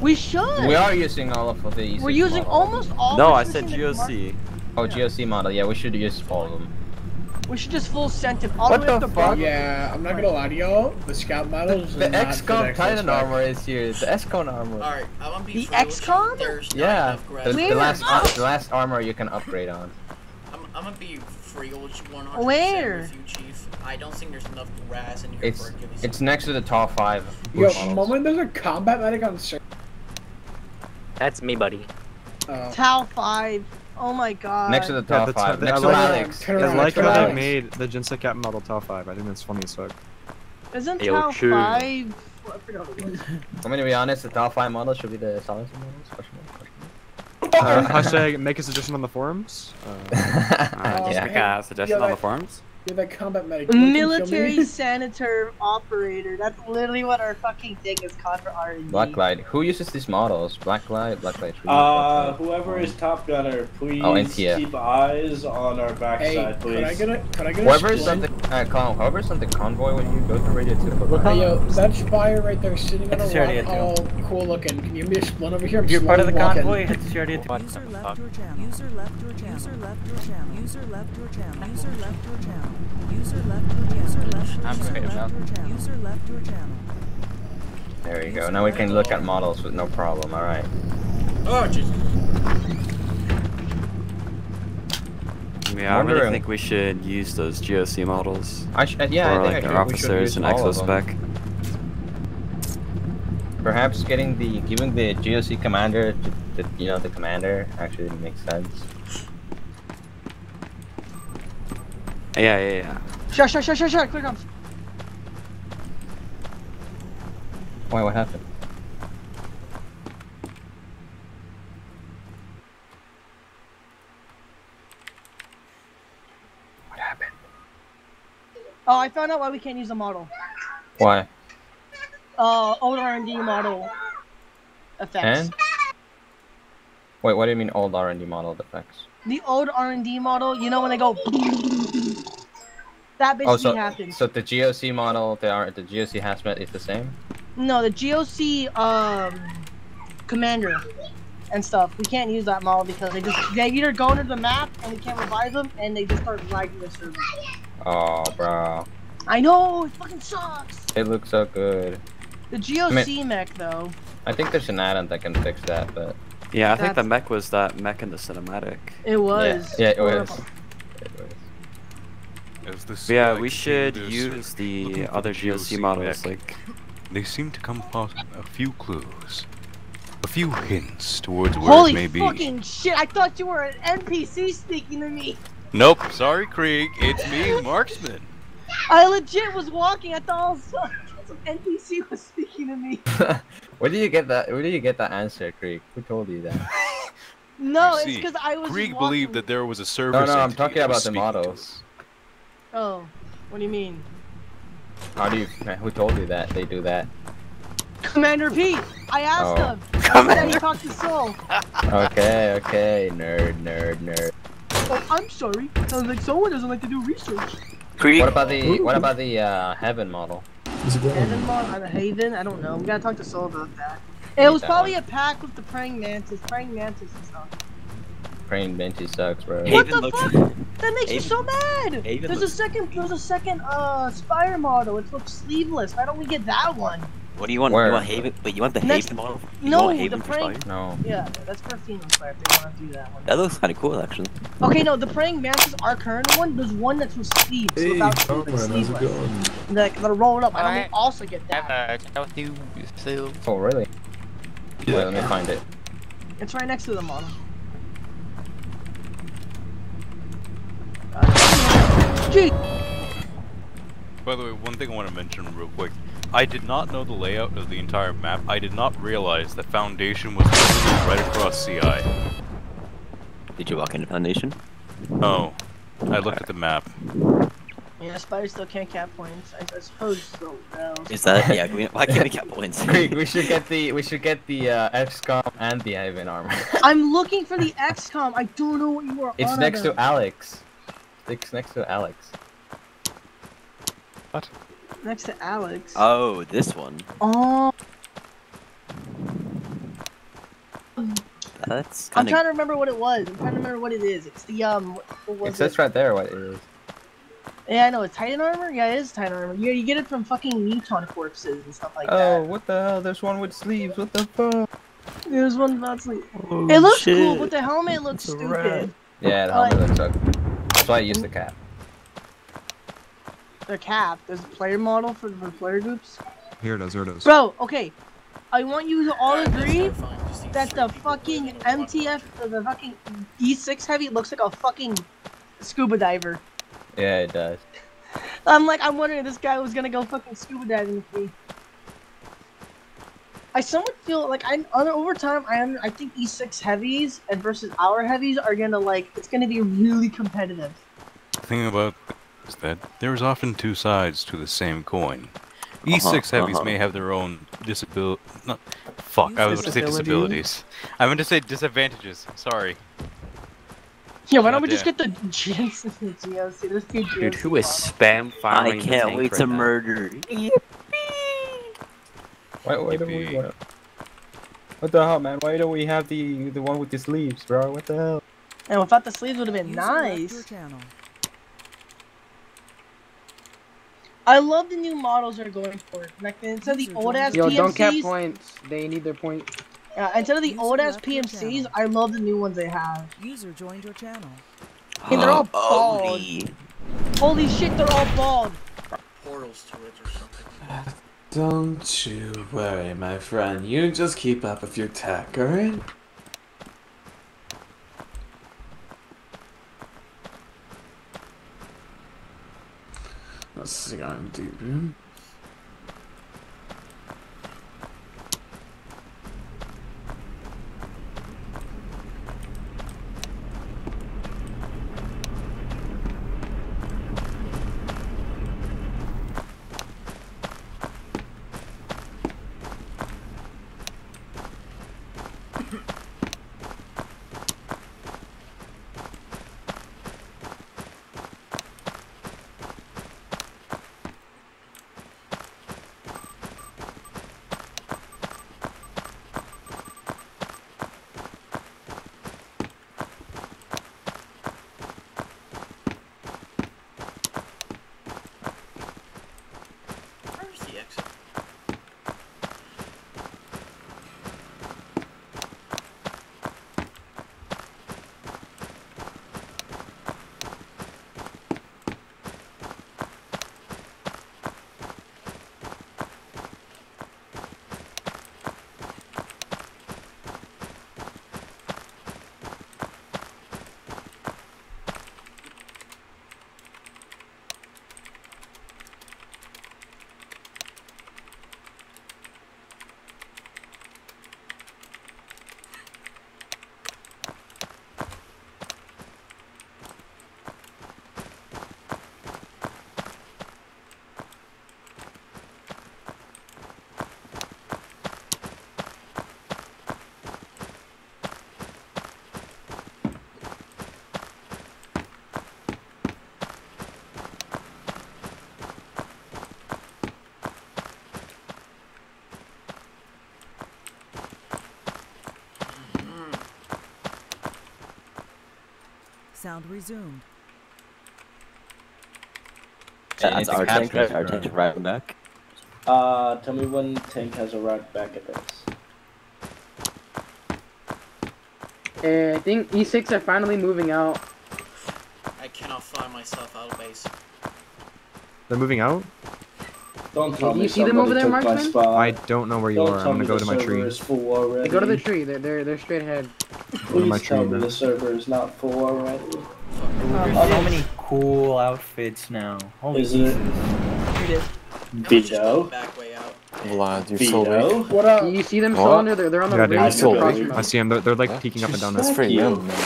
[SPEAKER 6] We should.
[SPEAKER 10] We are using all of the E6
[SPEAKER 6] We're using
[SPEAKER 10] models.
[SPEAKER 6] almost all.
[SPEAKER 2] No, I said
[SPEAKER 6] switching to Mark-
[SPEAKER 2] GOC.
[SPEAKER 10] Oh, GOC model. Yeah, we should use all of them.
[SPEAKER 6] We should just full send it all
[SPEAKER 10] What
[SPEAKER 6] the way up
[SPEAKER 10] the
[SPEAKER 6] to
[SPEAKER 10] fuck?
[SPEAKER 1] Yeah, I'm not gonna lie to y'all. The scout models.
[SPEAKER 10] The
[SPEAKER 1] are not for
[SPEAKER 10] XCOM Titan
[SPEAKER 1] spec.
[SPEAKER 10] armor is here. The XCOM armor.
[SPEAKER 11] Alright, I want to be
[SPEAKER 6] The
[SPEAKER 11] free with you.
[SPEAKER 6] XCOM?
[SPEAKER 11] There's
[SPEAKER 10] Yeah, the, the last ar- the last armor you can upgrade on.
[SPEAKER 11] I'm, I'm gonna be free with you 100%
[SPEAKER 6] Where?
[SPEAKER 11] with you, Chief. I don't think there's enough grass in here
[SPEAKER 10] It's
[SPEAKER 11] for a Achilles.
[SPEAKER 10] it's next to the top five.
[SPEAKER 1] Yo,
[SPEAKER 10] models.
[SPEAKER 1] moment there's a combat medic on server.
[SPEAKER 14] That's me, buddy.
[SPEAKER 1] Uh,
[SPEAKER 6] Tau five. Oh my god.
[SPEAKER 10] Next to the
[SPEAKER 3] Yeah,
[SPEAKER 10] top
[SPEAKER 3] the
[SPEAKER 10] five. Next
[SPEAKER 3] I
[SPEAKER 10] to
[SPEAKER 3] like-
[SPEAKER 10] Alex.
[SPEAKER 3] I like how they made the Jinsei Cap model top 5. I think that's funny as fuck.
[SPEAKER 6] Isn't
[SPEAKER 14] Yo,
[SPEAKER 6] Tau
[SPEAKER 14] true.
[SPEAKER 6] five? I forgot what it was.
[SPEAKER 10] I'm gonna be honest, the top five models should be the silencer models. Question mark, question
[SPEAKER 3] Uh, hashtag make a suggestion on the forums. Uh.
[SPEAKER 2] Uh,
[SPEAKER 10] yeah.
[SPEAKER 2] Make a suggestion
[SPEAKER 1] Yeah,
[SPEAKER 2] on the forums?
[SPEAKER 1] You're that combat medic. You can kill
[SPEAKER 6] Military
[SPEAKER 1] me.
[SPEAKER 6] sanitor operator. That's literally what our fucking thing is called for R&D.
[SPEAKER 10] Blacklight. Who uses these models? Blacklight, Blacklight. Three,
[SPEAKER 13] Uh,
[SPEAKER 10] Blacklight.
[SPEAKER 13] whoever is top gunner, please
[SPEAKER 10] Oh,
[SPEAKER 13] keep eyes on our backside,
[SPEAKER 1] Hey,
[SPEAKER 13] please.
[SPEAKER 1] could I get a could I get a
[SPEAKER 10] Whoever is on the uh, con- whoever's on the convoy when you go to radio two.
[SPEAKER 4] Look
[SPEAKER 1] Hey yo, that spire right there sitting on
[SPEAKER 14] That's
[SPEAKER 1] a rock,
[SPEAKER 14] already
[SPEAKER 1] all cool looking. Can you give me a splint over here? I'm
[SPEAKER 14] you're part of the
[SPEAKER 1] walking.
[SPEAKER 14] convoy, hit your idea.
[SPEAKER 15] User left your channel. User left your channel. User left your channel. User left your channel. User left your channel. User left your user left your
[SPEAKER 10] I'm
[SPEAKER 15] user left
[SPEAKER 10] up.
[SPEAKER 15] your channel. User left your channel.
[SPEAKER 10] There you go. Now we can look at models with no problem. All right.
[SPEAKER 11] Oh, Jesus.
[SPEAKER 2] Yeah, I really think we should use those GOC models.
[SPEAKER 10] I sh- uh, yeah,
[SPEAKER 2] for
[SPEAKER 10] think
[SPEAKER 2] like
[SPEAKER 10] actually
[SPEAKER 2] our officers and
[SPEAKER 10] all
[SPEAKER 2] exo
[SPEAKER 10] of them.
[SPEAKER 2] spec.
[SPEAKER 10] Perhaps getting the giving the GOC commander to, the you know the commander actually makes sense.
[SPEAKER 2] Yeah, yeah, yeah.
[SPEAKER 6] Shut, shut, shut, shut, shut. Clear comms.
[SPEAKER 10] Why? What happened? What happened?
[SPEAKER 6] Oh, I found out why we can't use a model.
[SPEAKER 10] Why?
[SPEAKER 6] Uh, old R&D model effects.
[SPEAKER 10] And? Wait, what do you mean old R&D model effects?
[SPEAKER 6] The old R&D model, you know when they go. That basically
[SPEAKER 10] Oh, so
[SPEAKER 6] happens.
[SPEAKER 10] so the GOC model, the R the GOC hazmat is the same.
[SPEAKER 6] No, the GOC um commander and stuff. We can't use that model because they just they either go into the map and we can't revive them, and they just start lagging the server.
[SPEAKER 10] Oh, bro,
[SPEAKER 6] I know it fucking sucks.
[SPEAKER 10] it looks so good.
[SPEAKER 6] The GOC mech though.
[SPEAKER 10] I think there's an add-on that can fix that, but
[SPEAKER 2] Yeah, I think the mech was that mech in the cinematic.
[SPEAKER 6] It was.
[SPEAKER 10] yeah, yeah, it was. It was.
[SPEAKER 16] As the
[SPEAKER 2] yeah,
[SPEAKER 16] sky
[SPEAKER 2] we should use the other
[SPEAKER 16] the
[SPEAKER 2] GOC
[SPEAKER 16] GOC
[SPEAKER 2] models,
[SPEAKER 16] mech,
[SPEAKER 2] like
[SPEAKER 16] They seem to come upon a few clues, a few hints towards where
[SPEAKER 6] Holy
[SPEAKER 16] it may be.
[SPEAKER 6] Holy fucking shit! I thought you were an NPC speaking to me.
[SPEAKER 16] Nope, sorry, Krieg. It's me, Marksman.
[SPEAKER 6] I legit was walking. I thought all of some NPC was speaking to me.
[SPEAKER 10] Where did you get that? Where did you get that answer, Krieg? Who told you that?
[SPEAKER 6] No,
[SPEAKER 16] You
[SPEAKER 6] it's because I was. just
[SPEAKER 16] Krieg
[SPEAKER 6] walking-
[SPEAKER 16] believed that there was a service.
[SPEAKER 10] No, no, I'm talking about the
[SPEAKER 16] speaking to
[SPEAKER 10] models.
[SPEAKER 6] Oh, what do you mean?
[SPEAKER 10] How do you? Who told you that? They do that.
[SPEAKER 6] Commander Pete. I asked
[SPEAKER 10] Oh.
[SPEAKER 6] him. He said he talked to Soul.
[SPEAKER 10] Okay, okay, nerd, nerd, nerd.
[SPEAKER 6] Oh, I'm sorry. Sounds like someone doesn't like to do research.
[SPEAKER 10] What about the? What about the uh, heaven model?
[SPEAKER 6] Heaven Mod on a Haven? I don't know. We gotta talk to Soul about that. It was
[SPEAKER 10] that
[SPEAKER 6] probably a pack with the praying mantis, praying mantis and stuff.
[SPEAKER 10] Praying Benty sucks, bro.
[SPEAKER 6] What the fuck? That makes me so mad.
[SPEAKER 10] Haven
[SPEAKER 6] There's a second. There's a second uh Spire model. It looks sleeveless. Why don't we get that one?
[SPEAKER 14] What do you want?
[SPEAKER 10] Where?
[SPEAKER 14] You want Haven? Wait, you want the
[SPEAKER 6] Next-
[SPEAKER 14] Haven model? You
[SPEAKER 6] No,
[SPEAKER 14] want
[SPEAKER 6] the
[SPEAKER 14] Haven for
[SPEAKER 6] praying.
[SPEAKER 10] No.
[SPEAKER 6] Yeah, that's for female Spire. If they want to do that one.
[SPEAKER 14] That looks kind of cool, actually.
[SPEAKER 6] Okay, no, the praying mantis, our current one. There's one that's with sleeves.
[SPEAKER 12] Hey,
[SPEAKER 6] without
[SPEAKER 12] Carmen,
[SPEAKER 6] sleeves,
[SPEAKER 12] how's it
[SPEAKER 6] sleeveless.
[SPEAKER 12] going?
[SPEAKER 6] Like they're rolled up. I don't we also get that.
[SPEAKER 10] Oh, really? Wait, let me find it.
[SPEAKER 6] It's right next to the model. Gee.
[SPEAKER 16] By the way, one thing I want to mention real quick. I did not know the layout of the entire map. I did not realize that Foundation was literally right across CI.
[SPEAKER 14] Did you walk into Foundation?
[SPEAKER 16] Oh, I looked at the map.
[SPEAKER 6] Yeah, Spire still can't cap points. I, I suppose so. No.
[SPEAKER 14] Is that yeah? We, why can't we get points?
[SPEAKER 10] Krieg, we should get the we should get the uh, XCOM and the Ivan armor.
[SPEAKER 6] I'm looking for the XCOM. I don't know what you are
[SPEAKER 10] it's
[SPEAKER 6] on
[SPEAKER 10] next to
[SPEAKER 6] about.
[SPEAKER 10] Alex. It's next to Alex.
[SPEAKER 3] What?
[SPEAKER 6] Next to Alex.
[SPEAKER 14] Oh, this one.
[SPEAKER 6] Oh.
[SPEAKER 14] That's
[SPEAKER 6] I'm trying to remember what it was. I'm trying to remember what it is. It's the um. What, what was
[SPEAKER 10] It says
[SPEAKER 6] it?
[SPEAKER 10] right there what it is.
[SPEAKER 6] Yeah, I know. It's Titan armor. Yeah, it is Titan armor. You, you get it from fucking mutant corpses and stuff like that.
[SPEAKER 10] Oh, what the hell? There's one with sleeves. What the fuck?
[SPEAKER 6] that. There's one that's sleeves.
[SPEAKER 10] Oh,
[SPEAKER 6] it looks
[SPEAKER 10] shit.
[SPEAKER 6] cool, but the helmet looks
[SPEAKER 10] It's
[SPEAKER 6] stupid.
[SPEAKER 10] rat. Yeah, the
[SPEAKER 6] Like-
[SPEAKER 10] helmet looks ugly. That's why I use the cap.
[SPEAKER 6] The cap. There's a player model for the player groups.
[SPEAKER 3] Here it is. Here it is.
[SPEAKER 6] Bro, okay. I want you to all agree that the fucking MTF, or the fucking E6 heavy looks like a fucking scuba diver.
[SPEAKER 10] Yeah, it does.
[SPEAKER 6] I'm like, I'm wondering if this guy was gonna go fucking scuba diving with me. I somewhat feel like I on over time I am I think E6 heavies and versus our heavies are gonna like it's gonna be really competitive.
[SPEAKER 16] The thing about is that there's often two sides to the same coin. E6 heavies
[SPEAKER 14] uh-huh.
[SPEAKER 16] may have their own disability. Not, fuck, I was going to say disabilities. I meant to say disadvantages. Sorry.
[SPEAKER 6] Yeah, why don't we just get the GMC and the GLC? There's two GLC.
[SPEAKER 2] Dude, who is spam
[SPEAKER 14] I
[SPEAKER 2] firing? the
[SPEAKER 14] can't wait
[SPEAKER 2] right
[SPEAKER 14] to
[SPEAKER 2] now?
[SPEAKER 14] murder.
[SPEAKER 10] Why, why don't we? What, what the hell, man? Why don't we have the the one with the sleeves, bro? What the hell?
[SPEAKER 6] And without the sleeves would have been
[SPEAKER 15] User
[SPEAKER 6] nice. I love the new models they're going for. Like instead of the old ass PMCs.
[SPEAKER 9] Yo, don't cap points. They need their points.
[SPEAKER 6] uh, instead of the
[SPEAKER 15] User
[SPEAKER 6] old ass PMCs. I love the new ones they have.
[SPEAKER 15] User joined your channel.
[SPEAKER 6] Hey, they're all bald.
[SPEAKER 14] Holy.
[SPEAKER 6] Holy shit, they're all bald.
[SPEAKER 11] Portals to it or something.
[SPEAKER 17] Don't you worry, my friend. You just keep up with your tech, alright? Let's see on deep
[SPEAKER 11] hmm?
[SPEAKER 15] Sound resumed.
[SPEAKER 14] That's our tank, right? Our
[SPEAKER 10] is
[SPEAKER 14] tank's
[SPEAKER 10] right.
[SPEAKER 14] right back.
[SPEAKER 13] Uh, tell me when tank has arrived back at base.
[SPEAKER 9] Uh, I think E6 are finally moving out.
[SPEAKER 11] I cannot find myself out of base.
[SPEAKER 3] They're moving out.
[SPEAKER 13] Don't tell
[SPEAKER 9] Do
[SPEAKER 13] me
[SPEAKER 9] you see them over there, Marksman?
[SPEAKER 3] I don't know where you
[SPEAKER 13] Don't
[SPEAKER 3] are. I'm gonna go to my tree.
[SPEAKER 13] is full already.
[SPEAKER 9] Go to the tree. They're they're they're straight ahead.
[SPEAKER 3] Go to my
[SPEAKER 13] Please
[SPEAKER 3] tree.
[SPEAKER 13] tell me the server is not full already.
[SPEAKER 18] There's
[SPEAKER 13] Oh,
[SPEAKER 18] so many cool outfits now. Holy
[SPEAKER 13] Is it?
[SPEAKER 18] Jesus.
[SPEAKER 13] Vito.
[SPEAKER 11] Back way out.
[SPEAKER 17] Vlad, you're so
[SPEAKER 13] Vito.
[SPEAKER 17] weak.
[SPEAKER 1] What up?
[SPEAKER 9] Do you see them
[SPEAKER 17] What?
[SPEAKER 9] still under there? They're on the
[SPEAKER 3] Yeah, dude, I see
[SPEAKER 9] across
[SPEAKER 17] them.
[SPEAKER 3] I see them. They're, they're like peeking up and down.
[SPEAKER 17] That's
[SPEAKER 3] This.
[SPEAKER 17] for
[SPEAKER 13] you.
[SPEAKER 17] you, man.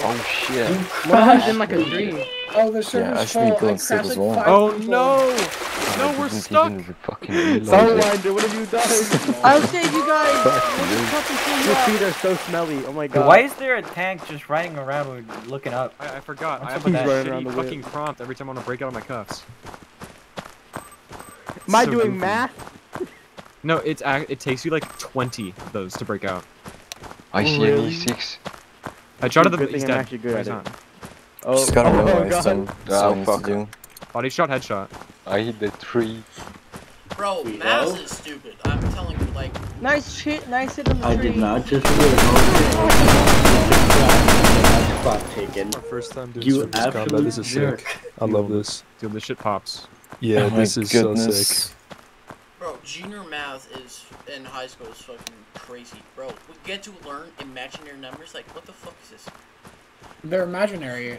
[SPEAKER 17] Oh shit.
[SPEAKER 9] One of in like a tree.
[SPEAKER 1] Oh, the
[SPEAKER 17] Yeah,
[SPEAKER 1] server's
[SPEAKER 17] I should be going
[SPEAKER 1] like,
[SPEAKER 17] sick as well.
[SPEAKER 1] five
[SPEAKER 3] Oh
[SPEAKER 1] people.
[SPEAKER 3] no! No, we're stuck.
[SPEAKER 9] Sidewinder, what have you done?
[SPEAKER 6] I'll save you guys.
[SPEAKER 17] You.
[SPEAKER 6] just fucking pull you
[SPEAKER 9] Your feet are so smelly. Oh my god.
[SPEAKER 18] Why is there a tank just riding around with- looking up?
[SPEAKER 3] I, I forgot. I
[SPEAKER 18] What's
[SPEAKER 3] have that
[SPEAKER 18] that?
[SPEAKER 9] Running around
[SPEAKER 3] shitty
[SPEAKER 9] the
[SPEAKER 3] fucking prompt every time I want to break out of my cuffs. It's
[SPEAKER 19] Am I
[SPEAKER 3] so
[SPEAKER 19] doing
[SPEAKER 3] goofy.
[SPEAKER 19] math?
[SPEAKER 3] No, it's ac- it takes you like 20 of those to break out.
[SPEAKER 20] I see
[SPEAKER 19] Really?
[SPEAKER 20] an E6.
[SPEAKER 3] I shot at the
[SPEAKER 19] Good
[SPEAKER 3] he's
[SPEAKER 19] thing
[SPEAKER 3] dead.
[SPEAKER 19] actually good
[SPEAKER 3] No,
[SPEAKER 19] at
[SPEAKER 3] he's
[SPEAKER 19] it.
[SPEAKER 3] not.
[SPEAKER 19] Oh,
[SPEAKER 5] Just gotta
[SPEAKER 19] oh,
[SPEAKER 5] realize
[SPEAKER 19] God.
[SPEAKER 5] some,
[SPEAKER 20] Oh,
[SPEAKER 5] some
[SPEAKER 20] fuck.
[SPEAKER 3] Body shot, headshot.
[SPEAKER 20] I hit the tree.
[SPEAKER 11] Bro,
[SPEAKER 13] Wait,
[SPEAKER 11] math
[SPEAKER 13] what?
[SPEAKER 11] is stupid. I'm telling you, like,
[SPEAKER 6] Nice shit, nice hit on the
[SPEAKER 13] I
[SPEAKER 6] tree.
[SPEAKER 13] did not just realize spot taken.
[SPEAKER 12] First time doing
[SPEAKER 13] You
[SPEAKER 12] surface combat. This is
[SPEAKER 13] jerk.
[SPEAKER 12] sick. I love this.
[SPEAKER 3] Dude, this shit pops.
[SPEAKER 12] Yeah,
[SPEAKER 5] Oh
[SPEAKER 12] this is so sick.
[SPEAKER 11] bro, junior math is in high school is fucking crazy, bro. We get to learn imaginary numbers. Like, what the fuck is this?
[SPEAKER 1] They're imaginary.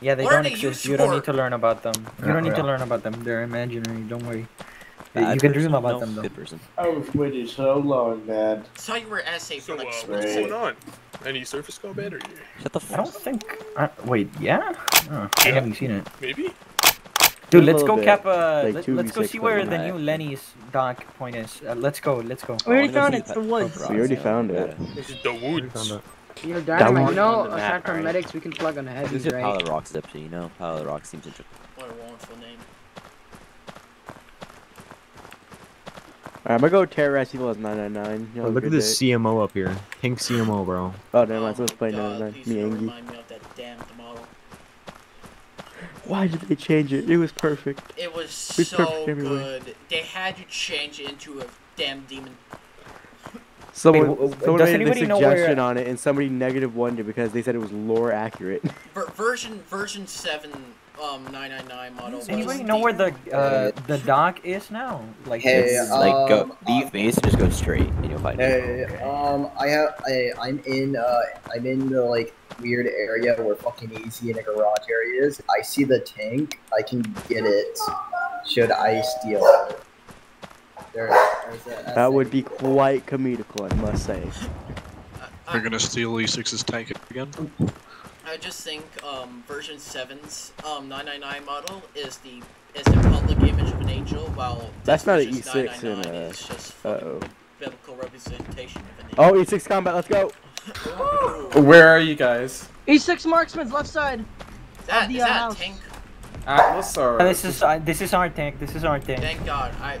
[SPEAKER 18] Yeah, they
[SPEAKER 11] What
[SPEAKER 18] don't
[SPEAKER 11] they
[SPEAKER 18] exist.
[SPEAKER 11] used
[SPEAKER 18] You don't need to learn about them. You
[SPEAKER 10] Yeah,
[SPEAKER 18] don't need to learn about them. They're imaginary. Don't worry.
[SPEAKER 14] Bad
[SPEAKER 18] you can dream about
[SPEAKER 14] No,
[SPEAKER 18] them though.
[SPEAKER 14] Person.
[SPEAKER 13] I was waiting so long, man.
[SPEAKER 11] Saw you were essay for
[SPEAKER 8] So, uh, what's going on? Any surface combat or
[SPEAKER 14] Shut the Fuck
[SPEAKER 18] I don't think. Uh, wait, yeah? Oh, I haven't seen it.
[SPEAKER 8] maybe?
[SPEAKER 18] Dude, let's go
[SPEAKER 19] bit.
[SPEAKER 18] cap. Uh,
[SPEAKER 19] Like
[SPEAKER 18] let, let's go see where the new Lenny's dock point is. Uh, let's go. Let's go.
[SPEAKER 6] We already
[SPEAKER 14] I
[SPEAKER 6] found it,
[SPEAKER 14] that
[SPEAKER 6] the woods.
[SPEAKER 14] pub
[SPEAKER 19] We already
[SPEAKER 14] rock,
[SPEAKER 19] found
[SPEAKER 14] yeah.
[SPEAKER 19] it.
[SPEAKER 8] The woods.
[SPEAKER 9] Yo, Dynamite, you know,
[SPEAKER 14] on the
[SPEAKER 9] aside
[SPEAKER 14] map,
[SPEAKER 9] from
[SPEAKER 14] right?
[SPEAKER 9] medics, we can plug on the
[SPEAKER 14] This
[SPEAKER 9] heavies,
[SPEAKER 14] is Pile of Rocks up, so you know. Pile of Rocks seems interesting.
[SPEAKER 11] What a wonderful name.
[SPEAKER 19] Alright, I'm gonna go terrorize people as 999. Y'all
[SPEAKER 3] Oh, look at this
[SPEAKER 19] day.
[SPEAKER 3] CMO up here. Pink CMO, bro.
[SPEAKER 19] Oh, never mind.
[SPEAKER 11] Oh
[SPEAKER 19] Someone's
[SPEAKER 11] my
[SPEAKER 19] play
[SPEAKER 11] God,
[SPEAKER 19] 999.
[SPEAKER 11] please
[SPEAKER 19] Me,
[SPEAKER 11] don't
[SPEAKER 19] Angie.
[SPEAKER 11] remind me of that damn model.
[SPEAKER 19] Why did they change it? It was perfect.
[SPEAKER 11] It was
[SPEAKER 19] It's
[SPEAKER 11] so
[SPEAKER 19] perfect
[SPEAKER 11] good. They had to change it into a damn demon.
[SPEAKER 19] Someone,
[SPEAKER 18] w- w-
[SPEAKER 19] someone
[SPEAKER 18] does
[SPEAKER 19] made a
[SPEAKER 18] anybody know where-
[SPEAKER 19] suggestion on it, and somebody negative one it because they said it was lore accurate.
[SPEAKER 11] Ver- version version seven um 999 model.
[SPEAKER 18] Does anybody know where the uh, the dock is now? Like,
[SPEAKER 7] Hey,
[SPEAKER 18] it's-
[SPEAKER 14] It's like go
[SPEAKER 7] Um,
[SPEAKER 14] leave base and just go straight, and you'll find it.
[SPEAKER 7] Hey, um, I have, I, I'm in, uh, I'm in the like weird area where fucking easy in a garage area is. I see the tank. I can get it. Should I steal it? There, there's a,
[SPEAKER 19] that would be quite comical, I must say.
[SPEAKER 12] You're gonna steal E6's tank again?
[SPEAKER 11] I just think um version 7's um 999 model is the is the public image of an angel, while
[SPEAKER 19] That's not an E6 in
[SPEAKER 11] 999
[SPEAKER 19] a.
[SPEAKER 11] is just
[SPEAKER 19] Uh oh.
[SPEAKER 11] biblical representation of an angel.
[SPEAKER 19] Oh, E6 combat, let's go!
[SPEAKER 5] Where are you guys?
[SPEAKER 6] E6 marksman's left side.
[SPEAKER 11] That,
[SPEAKER 6] the,
[SPEAKER 11] is
[SPEAKER 6] uh,
[SPEAKER 11] that
[SPEAKER 6] house.
[SPEAKER 11] a tank?
[SPEAKER 5] Atlas or?
[SPEAKER 18] Uh, this is uh, this is our tank. This is our tank.
[SPEAKER 11] Thank God. I.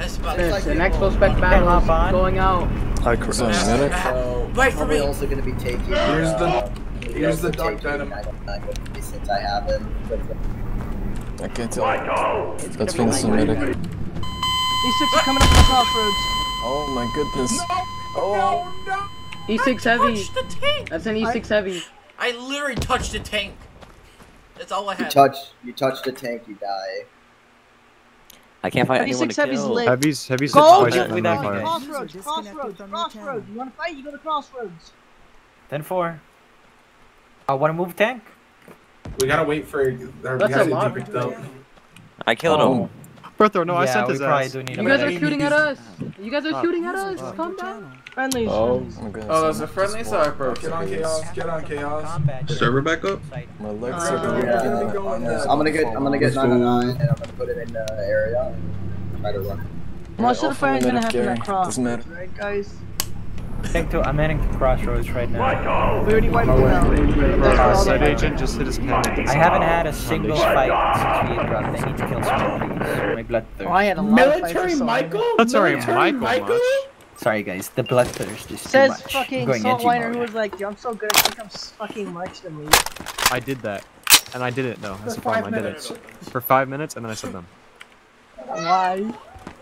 [SPEAKER 11] That's about
[SPEAKER 9] Yes, the next
[SPEAKER 11] people-
[SPEAKER 9] full spec battle
[SPEAKER 18] hop
[SPEAKER 9] is
[SPEAKER 18] on.
[SPEAKER 9] going out.
[SPEAKER 12] Hi,
[SPEAKER 7] So,
[SPEAKER 12] Chris.
[SPEAKER 7] so
[SPEAKER 11] Wait for
[SPEAKER 7] probably
[SPEAKER 11] me.
[SPEAKER 7] also gonna be taking.
[SPEAKER 5] Here's the-
[SPEAKER 7] uh,
[SPEAKER 5] here's the
[SPEAKER 7] also
[SPEAKER 5] Dark
[SPEAKER 7] taking
[SPEAKER 5] Venom.
[SPEAKER 7] 999 with since I have him.
[SPEAKER 5] I can't tell. That's been submitted.
[SPEAKER 6] E6 is coming up the crossroads.
[SPEAKER 5] Oh my goodness. Oh. No!
[SPEAKER 9] E6 heavy.
[SPEAKER 11] Touch the tank.
[SPEAKER 9] That's an E6 heavy.
[SPEAKER 11] I literally touched the tank. That's all I
[SPEAKER 7] You
[SPEAKER 11] had.
[SPEAKER 7] touch, you touch the tank, you die.
[SPEAKER 14] I can't find
[SPEAKER 6] Heavy
[SPEAKER 14] anyone to
[SPEAKER 6] six, heavy's
[SPEAKER 14] kill.
[SPEAKER 6] lit.
[SPEAKER 3] Heavy's heavy's hit
[SPEAKER 6] Go
[SPEAKER 3] twice
[SPEAKER 6] to
[SPEAKER 3] with
[SPEAKER 6] the
[SPEAKER 3] friendly
[SPEAKER 18] that
[SPEAKER 3] fire.
[SPEAKER 18] guy.
[SPEAKER 6] crossroads, crossroads, crossroads. You wanna fight? You go to crossroads.
[SPEAKER 18] Ten four. Uh, I want to move tank.
[SPEAKER 5] We gotta wait for. Or we
[SPEAKER 9] That's
[SPEAKER 5] gotta
[SPEAKER 9] a lot.
[SPEAKER 5] do.
[SPEAKER 14] I killed
[SPEAKER 5] Oh.
[SPEAKER 14] him.
[SPEAKER 3] Bertho, no, I
[SPEAKER 18] yeah,
[SPEAKER 3] sent
[SPEAKER 18] we
[SPEAKER 3] his
[SPEAKER 18] probably
[SPEAKER 3] ass.
[SPEAKER 18] do need
[SPEAKER 9] You guys are shooting at us. You guys are
[SPEAKER 3] Oh.
[SPEAKER 9] shooting at us.
[SPEAKER 15] joined
[SPEAKER 9] Calm
[SPEAKER 15] your
[SPEAKER 9] down.
[SPEAKER 15] channel.
[SPEAKER 6] Friendlies.
[SPEAKER 5] Oh
[SPEAKER 6] friendlies.
[SPEAKER 5] my goodness.
[SPEAKER 8] Oh, there's a friendly side, bro. Get on chaos. Get on chaos.
[SPEAKER 12] Server back up?
[SPEAKER 5] My legs
[SPEAKER 6] Uh,
[SPEAKER 5] are
[SPEAKER 7] Yeah,
[SPEAKER 5] going.
[SPEAKER 8] going
[SPEAKER 7] I'm gonna get, I'm gonna get
[SPEAKER 5] Let's
[SPEAKER 7] 999 and I'm gonna put it in the area and try to run.
[SPEAKER 6] Most of the
[SPEAKER 5] Alpha
[SPEAKER 6] is gonna
[SPEAKER 5] medic
[SPEAKER 6] happen
[SPEAKER 5] Gary.
[SPEAKER 6] at
[SPEAKER 5] Doesn't matter.
[SPEAKER 6] right, guys?
[SPEAKER 18] Tank to, I'm heading to crossroads right now.
[SPEAKER 6] We already wiped it out.
[SPEAKER 3] Uh, side agent just hit his pen.
[SPEAKER 18] I haven't had a single fight since we dropped. I need to kill someone, please. My bloodthirst.
[SPEAKER 6] Oh, I had a lot
[SPEAKER 1] Military
[SPEAKER 6] with.
[SPEAKER 1] Michael?
[SPEAKER 3] That's alright,
[SPEAKER 1] Military
[SPEAKER 3] Michael
[SPEAKER 1] Michael?
[SPEAKER 3] much.
[SPEAKER 18] Sorry guys, the bloodthirst is too
[SPEAKER 6] Says
[SPEAKER 18] much.
[SPEAKER 6] fucking
[SPEAKER 18] Going edgy
[SPEAKER 6] Saltwiner
[SPEAKER 18] mode.
[SPEAKER 6] who was like, yo, I'm so good, I think I'm fucking March than me.
[SPEAKER 3] I did that. And I did it though. That's
[SPEAKER 1] For
[SPEAKER 3] the problem.
[SPEAKER 1] five
[SPEAKER 3] I did it. For five minutes and then I said them.
[SPEAKER 6] Why?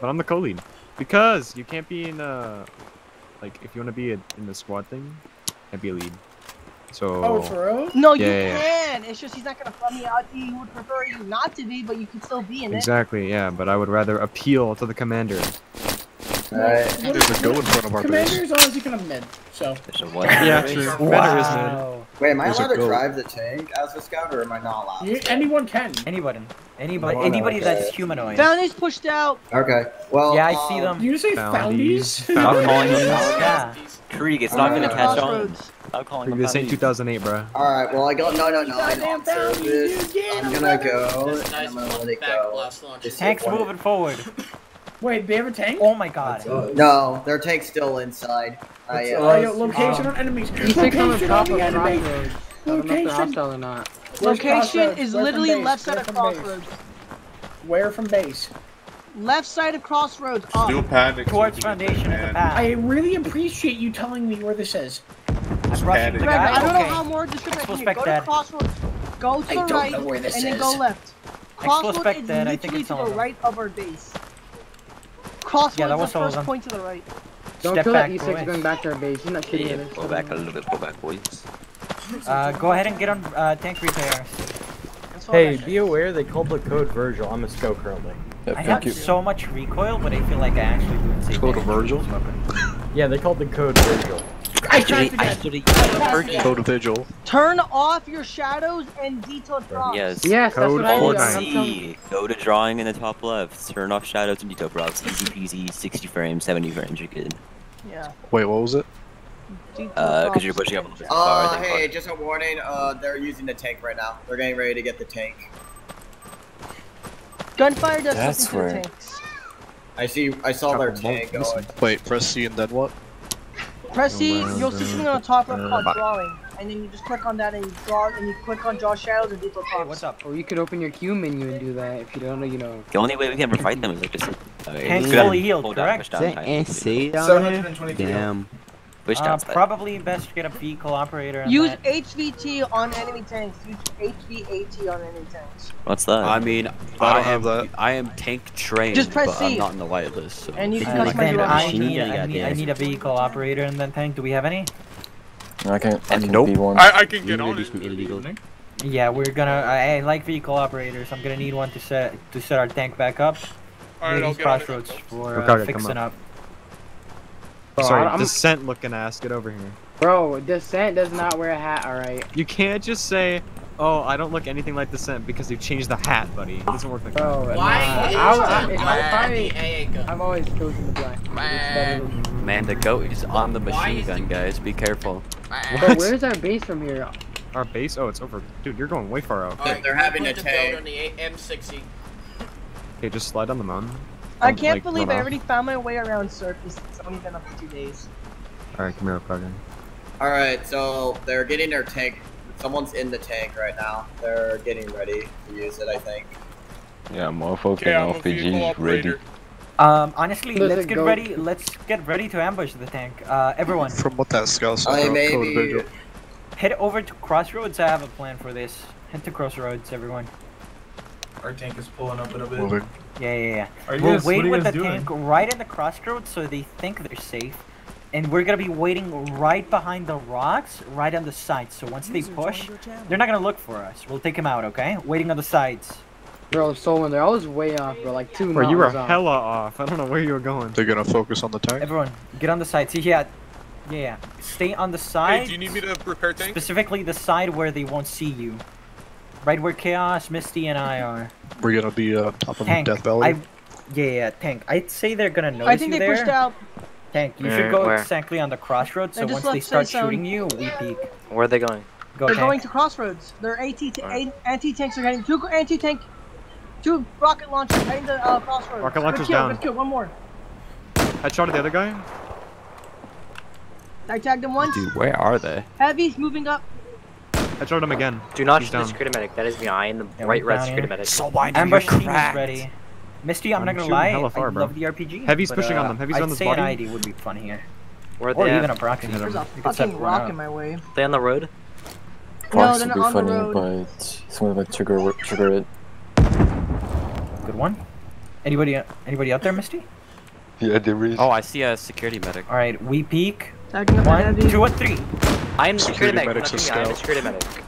[SPEAKER 3] But I'm the co-lead. Because you can't be in uh like if you wanna be a, in the squad thing, I'd be a lead. So
[SPEAKER 1] Oh, for real?
[SPEAKER 6] No, you
[SPEAKER 3] Yeah, yeah, yeah.
[SPEAKER 6] can. It's just he's not gonna. I me I- he would prefer you not to be, but you can still be in it.
[SPEAKER 3] Exactly, yeah, but I would rather appeal to the commander.
[SPEAKER 7] Alright.
[SPEAKER 12] There's a go in front of our base.
[SPEAKER 1] Commander's honestly gonna mid, so.
[SPEAKER 14] There's a what?
[SPEAKER 3] Yeah, true. Commander is mid.
[SPEAKER 18] Wow.
[SPEAKER 7] Wait, am I
[SPEAKER 3] There's a
[SPEAKER 7] allowed to
[SPEAKER 3] goat.
[SPEAKER 7] drive the tank as a scout or am I not allowed?
[SPEAKER 1] You,
[SPEAKER 7] to?
[SPEAKER 1] anyone can.
[SPEAKER 18] Anybody, anybody, anybody
[SPEAKER 7] okay.
[SPEAKER 18] that's humanoid.
[SPEAKER 6] Foundies pushed out.
[SPEAKER 7] Okay, well.
[SPEAKER 18] Yeah, I see
[SPEAKER 7] um,
[SPEAKER 18] them.
[SPEAKER 1] Do you say
[SPEAKER 3] Foundies.
[SPEAKER 1] foundies?
[SPEAKER 14] Stop calling them.
[SPEAKER 18] Yeah.
[SPEAKER 14] Krieg, it's not gonna catch on.
[SPEAKER 6] Crossroads.
[SPEAKER 14] Stop calling them.
[SPEAKER 3] This ain't 2008, bro.
[SPEAKER 7] Alright, well, I got 999
[SPEAKER 1] Goddamn
[SPEAKER 7] on
[SPEAKER 1] foundies,
[SPEAKER 7] service.
[SPEAKER 1] you get
[SPEAKER 7] I'm gonna go
[SPEAKER 11] nice
[SPEAKER 7] I'm gonna let it go.
[SPEAKER 11] blast launch.
[SPEAKER 7] Just
[SPEAKER 18] Tank's moving forward.
[SPEAKER 1] Wait, they have a tank?
[SPEAKER 18] Oh my god.
[SPEAKER 7] No, their tank's still inside. I,
[SPEAKER 13] It's
[SPEAKER 7] uh,
[SPEAKER 1] Oh, location
[SPEAKER 9] Uh,
[SPEAKER 1] on enemies.
[SPEAKER 9] E6 on the
[SPEAKER 1] Location
[SPEAKER 9] top
[SPEAKER 1] on
[SPEAKER 9] of
[SPEAKER 1] the enemy.
[SPEAKER 9] crossroads. I don't know if they're
[SPEAKER 1] Location.
[SPEAKER 9] hostile or not.
[SPEAKER 6] Location is
[SPEAKER 1] Where
[SPEAKER 6] literally left side
[SPEAKER 1] Where
[SPEAKER 6] of crossroads.
[SPEAKER 1] Where from base?
[SPEAKER 6] left side of crossroads. Up.
[SPEAKER 8] Still panic.
[SPEAKER 18] Towards foundation of the path.
[SPEAKER 1] I really appreciate you telling me where this is.
[SPEAKER 18] I'm rushing the guy.
[SPEAKER 6] I don't
[SPEAKER 18] okay.
[SPEAKER 6] know how more descriptive I can Go to
[SPEAKER 18] that.
[SPEAKER 6] crossroads. Go to the
[SPEAKER 1] don't
[SPEAKER 6] right
[SPEAKER 1] know where this
[SPEAKER 6] and then
[SPEAKER 1] is.
[SPEAKER 6] go left. Crossroads is
[SPEAKER 18] that, I think
[SPEAKER 6] literally to the right of our base. Crossroads
[SPEAKER 18] Yeah, that
[SPEAKER 6] is
[SPEAKER 18] was
[SPEAKER 6] the first
[SPEAKER 18] them.
[SPEAKER 6] point to the right.
[SPEAKER 9] Don't
[SPEAKER 18] Step
[SPEAKER 9] kill
[SPEAKER 18] back,
[SPEAKER 9] that E6
[SPEAKER 18] boys.
[SPEAKER 9] going back to our base. He's not kidding
[SPEAKER 14] Yeah,
[SPEAKER 9] us.
[SPEAKER 14] pull back a little bit, pull back, boys.
[SPEAKER 18] Uh, go ahead and get on uh, tank repairs.
[SPEAKER 6] That's all
[SPEAKER 4] Hey, be aware they called the code Virgil. I'm a SCO currently.
[SPEAKER 18] I have so much recoil, but I feel like I actually do insane
[SPEAKER 12] Go to
[SPEAKER 18] damage.
[SPEAKER 12] Virgil.
[SPEAKER 4] Yeah, they called the code Virgil.
[SPEAKER 1] I tried to get.
[SPEAKER 12] Go to Vigil.
[SPEAKER 6] Turn off your shadows and detail props.
[SPEAKER 14] Yes.
[SPEAKER 9] Yes, that's
[SPEAKER 3] Code
[SPEAKER 9] what I do.
[SPEAKER 3] Fortnite.
[SPEAKER 9] I'm telling you.
[SPEAKER 14] See, go to drawing in the top left. Turn off shadows and detail props. Easy peasy. 60 frames, 70 frames. You're good.
[SPEAKER 6] Yeah.
[SPEAKER 12] Wait, what was it?
[SPEAKER 14] Uh, because you're pushing up a
[SPEAKER 6] good.
[SPEAKER 14] little bit far.
[SPEAKER 7] Uh,
[SPEAKER 14] I
[SPEAKER 7] hey,
[SPEAKER 14] far.
[SPEAKER 7] just a warning. Uh, they're using the tank right now. They're getting ready to get the tank.
[SPEAKER 6] Gunfire does
[SPEAKER 5] That's
[SPEAKER 6] something to
[SPEAKER 5] where-
[SPEAKER 6] the tanks.
[SPEAKER 7] I see. I saw their tank going.
[SPEAKER 12] Wait, press C and then what?
[SPEAKER 6] Press C, you'll see something on the top left called
[SPEAKER 3] Uh,
[SPEAKER 6] drawing, and then you just click on that and you draw, and you click on draw shadows and detail
[SPEAKER 18] Hey,
[SPEAKER 6] props.
[SPEAKER 18] what's up?
[SPEAKER 9] Or you could open your Q menu and do that if you don't know, you know.
[SPEAKER 14] The only way we can ever fight them is like just. Okay,
[SPEAKER 18] Tank's
[SPEAKER 14] you
[SPEAKER 18] fully healed,
[SPEAKER 14] hold down,
[SPEAKER 18] correct?
[SPEAKER 14] push down, time.
[SPEAKER 20] AC down here?
[SPEAKER 8] 720
[SPEAKER 20] Damn.
[SPEAKER 14] Push
[SPEAKER 18] Uh,
[SPEAKER 14] down. side.
[SPEAKER 18] probably best to get a vehicle operator.
[SPEAKER 6] Use
[SPEAKER 18] that.
[SPEAKER 6] HVT on enemy tanks. Use HVAT on enemy tanks.
[SPEAKER 14] What's that?
[SPEAKER 2] I mean,
[SPEAKER 12] I
[SPEAKER 2] I,
[SPEAKER 12] don't
[SPEAKER 2] am
[SPEAKER 12] have that.
[SPEAKER 2] I am tank trained,
[SPEAKER 6] Just press
[SPEAKER 2] but
[SPEAKER 6] C.
[SPEAKER 2] I'm not in the white list. So.
[SPEAKER 6] And you can customize
[SPEAKER 18] then
[SPEAKER 6] your
[SPEAKER 18] I need. I, need, I need a vehicle operator in that tank. Do we have any?
[SPEAKER 5] I can, I can
[SPEAKER 2] Nope.
[SPEAKER 5] be one.
[SPEAKER 8] I, I can get on it.
[SPEAKER 20] illegal.
[SPEAKER 18] Yeah, we're gonna. I, I like vehicle operators. I'm gonna need one to set to set our tank back up.
[SPEAKER 8] Alright, I'll
[SPEAKER 18] These
[SPEAKER 8] get on it.
[SPEAKER 18] crossroads for uh,
[SPEAKER 3] come
[SPEAKER 18] fixing
[SPEAKER 3] up.
[SPEAKER 18] Up.
[SPEAKER 9] Bro,
[SPEAKER 3] Sorry,
[SPEAKER 9] I'm-
[SPEAKER 3] descent looking ass. Get over here.
[SPEAKER 9] Bro, Descent does not wear a hat, alright?
[SPEAKER 3] You can't just say, "Oh, I don't look anything like descent" because you've changed the hat, buddy. It doesn't work like
[SPEAKER 9] Bro,
[SPEAKER 3] that.
[SPEAKER 11] Why
[SPEAKER 9] nah,
[SPEAKER 11] is
[SPEAKER 9] I,
[SPEAKER 11] the
[SPEAKER 9] I, if I,
[SPEAKER 11] black
[SPEAKER 9] if
[SPEAKER 11] the
[SPEAKER 9] I,
[SPEAKER 11] AA gun?
[SPEAKER 9] I've always chosen the black. It's better than-
[SPEAKER 2] Man, the goat is on the machine
[SPEAKER 11] is the-
[SPEAKER 2] gun, guys. Be careful.
[SPEAKER 9] Bro, where's our base from here?
[SPEAKER 3] Our base? Oh, it's over. Dude, you're going way far out.
[SPEAKER 11] Alright,
[SPEAKER 7] They're having
[SPEAKER 11] put
[SPEAKER 7] a
[SPEAKER 11] the
[SPEAKER 7] tank.
[SPEAKER 11] on the A- M60.
[SPEAKER 3] Okay, just slide down the mountain.
[SPEAKER 6] I can't
[SPEAKER 3] like,
[SPEAKER 6] believe I
[SPEAKER 3] off.
[SPEAKER 6] already found my way around surface. It's only been up for two days.
[SPEAKER 3] Alright, come here, Ricardo.
[SPEAKER 7] All right, so they're getting their tank. Someone's in the tank right now. They're getting ready to use it. I think.
[SPEAKER 20] Yeah, motherfucking
[SPEAKER 8] Okay, I'm a
[SPEAKER 20] RPG ready.
[SPEAKER 18] Um, honestly,
[SPEAKER 9] Listen,
[SPEAKER 18] let's get
[SPEAKER 9] go-
[SPEAKER 18] ready. Let's get ready to ambush the tank. Uh, everyone,
[SPEAKER 12] From what that scout said,
[SPEAKER 7] I
[SPEAKER 12] go-
[SPEAKER 7] may
[SPEAKER 12] to
[SPEAKER 7] be.
[SPEAKER 18] Head over to Crossroads. I have a plan for this. Head to Crossroads, everyone.
[SPEAKER 8] Our tank is pulling up in a bit.
[SPEAKER 12] Moving.
[SPEAKER 18] Yeah, yeah, yeah.
[SPEAKER 10] Are you
[SPEAKER 18] we'll
[SPEAKER 10] guys-
[SPEAKER 18] wait
[SPEAKER 10] what are you
[SPEAKER 18] with the
[SPEAKER 10] doing?
[SPEAKER 18] tank right in the crossroads so they think they're safe. And we're gonna be waiting right behind the rocks, right on the sides. So once they push,
[SPEAKER 15] joined your channel.
[SPEAKER 18] they're not gonna look for us. We'll take them out, okay? Waiting on the sides.
[SPEAKER 9] Bro, so when there, I was way off, bro, like two
[SPEAKER 3] Bro, you were
[SPEAKER 9] mountains off.
[SPEAKER 3] hella off. I don't know where you were going.
[SPEAKER 12] They're gonna focus on the tank.
[SPEAKER 18] Everyone, get on the side. See, yeah, yeah, yeah. Stay on the
[SPEAKER 8] Hey,
[SPEAKER 18] side.
[SPEAKER 8] do you need me to repair tank?
[SPEAKER 18] Specifically, the side where they won't see you. Right where Chaos, Misty, and I are.
[SPEAKER 12] We're gonna be uh, top of
[SPEAKER 18] Tank.
[SPEAKER 12] Death Valley.
[SPEAKER 18] I, yeah, yeah, Tank. I'd say they're gonna notice you there.
[SPEAKER 6] I think
[SPEAKER 18] you
[SPEAKER 6] they
[SPEAKER 18] there.
[SPEAKER 6] pushed out.
[SPEAKER 18] Tank, you
[SPEAKER 20] Where-
[SPEAKER 18] should go
[SPEAKER 20] where?
[SPEAKER 18] exactly on the crossroads. So once they start shooting you, we peek.
[SPEAKER 20] Where are they going?
[SPEAKER 18] Go
[SPEAKER 6] They're
[SPEAKER 18] tank.
[SPEAKER 6] going to crossroads. Their AT
[SPEAKER 20] Alright.
[SPEAKER 6] anti-tanks are heading. Two anti-tank. Two rocket launchers heading to uh, crossroads.
[SPEAKER 3] Rocket launcher's
[SPEAKER 6] good kill,
[SPEAKER 3] down.
[SPEAKER 6] Good kill. One more.
[SPEAKER 3] Headshot of the other guy.
[SPEAKER 6] I tagged him once.
[SPEAKER 2] Dude, where are they?
[SPEAKER 6] Heavy's moving up.
[SPEAKER 3] Headshot him again.
[SPEAKER 20] Do not
[SPEAKER 3] He's
[SPEAKER 20] shoot the
[SPEAKER 3] down.
[SPEAKER 20] security medic. That is behind the
[SPEAKER 18] Yeah,
[SPEAKER 20] right
[SPEAKER 18] we're
[SPEAKER 20] red
[SPEAKER 18] down
[SPEAKER 20] security
[SPEAKER 18] here.
[SPEAKER 20] medic.
[SPEAKER 2] So why do
[SPEAKER 18] Ambush
[SPEAKER 2] you
[SPEAKER 18] team is
[SPEAKER 2] cracked?
[SPEAKER 18] ready. Misty, I'm,
[SPEAKER 3] I'm
[SPEAKER 18] not gonna lie.
[SPEAKER 3] hella far,
[SPEAKER 18] I
[SPEAKER 3] bro.
[SPEAKER 18] love the RPG.
[SPEAKER 3] Heavy's
[SPEAKER 18] but,
[SPEAKER 3] pushing on
[SPEAKER 18] uh,
[SPEAKER 3] them. Heavy's
[SPEAKER 18] I'd
[SPEAKER 3] on this
[SPEAKER 18] say
[SPEAKER 3] body.
[SPEAKER 18] an ID would be fun here.
[SPEAKER 20] Where
[SPEAKER 18] Or
[SPEAKER 20] they
[SPEAKER 18] even a
[SPEAKER 20] at?
[SPEAKER 18] proxy.
[SPEAKER 6] There's a
[SPEAKER 18] You could set
[SPEAKER 6] fucking rock in my way.
[SPEAKER 20] They on the road?
[SPEAKER 6] No, they're
[SPEAKER 5] would
[SPEAKER 6] not
[SPEAKER 5] be
[SPEAKER 6] on the
[SPEAKER 5] funny,
[SPEAKER 6] road.
[SPEAKER 5] but someone would trigger trigger it.
[SPEAKER 18] Good one. Anybody? Anybody out there, Misty?
[SPEAKER 20] Yeah, there is.
[SPEAKER 2] Oh, I see a security medic.
[SPEAKER 18] All right, we peek.
[SPEAKER 6] Tagging
[SPEAKER 18] One, two, and three.
[SPEAKER 20] I am the security
[SPEAKER 12] Security
[SPEAKER 20] medic.
[SPEAKER 12] medic's a
[SPEAKER 20] me, I am the security medic.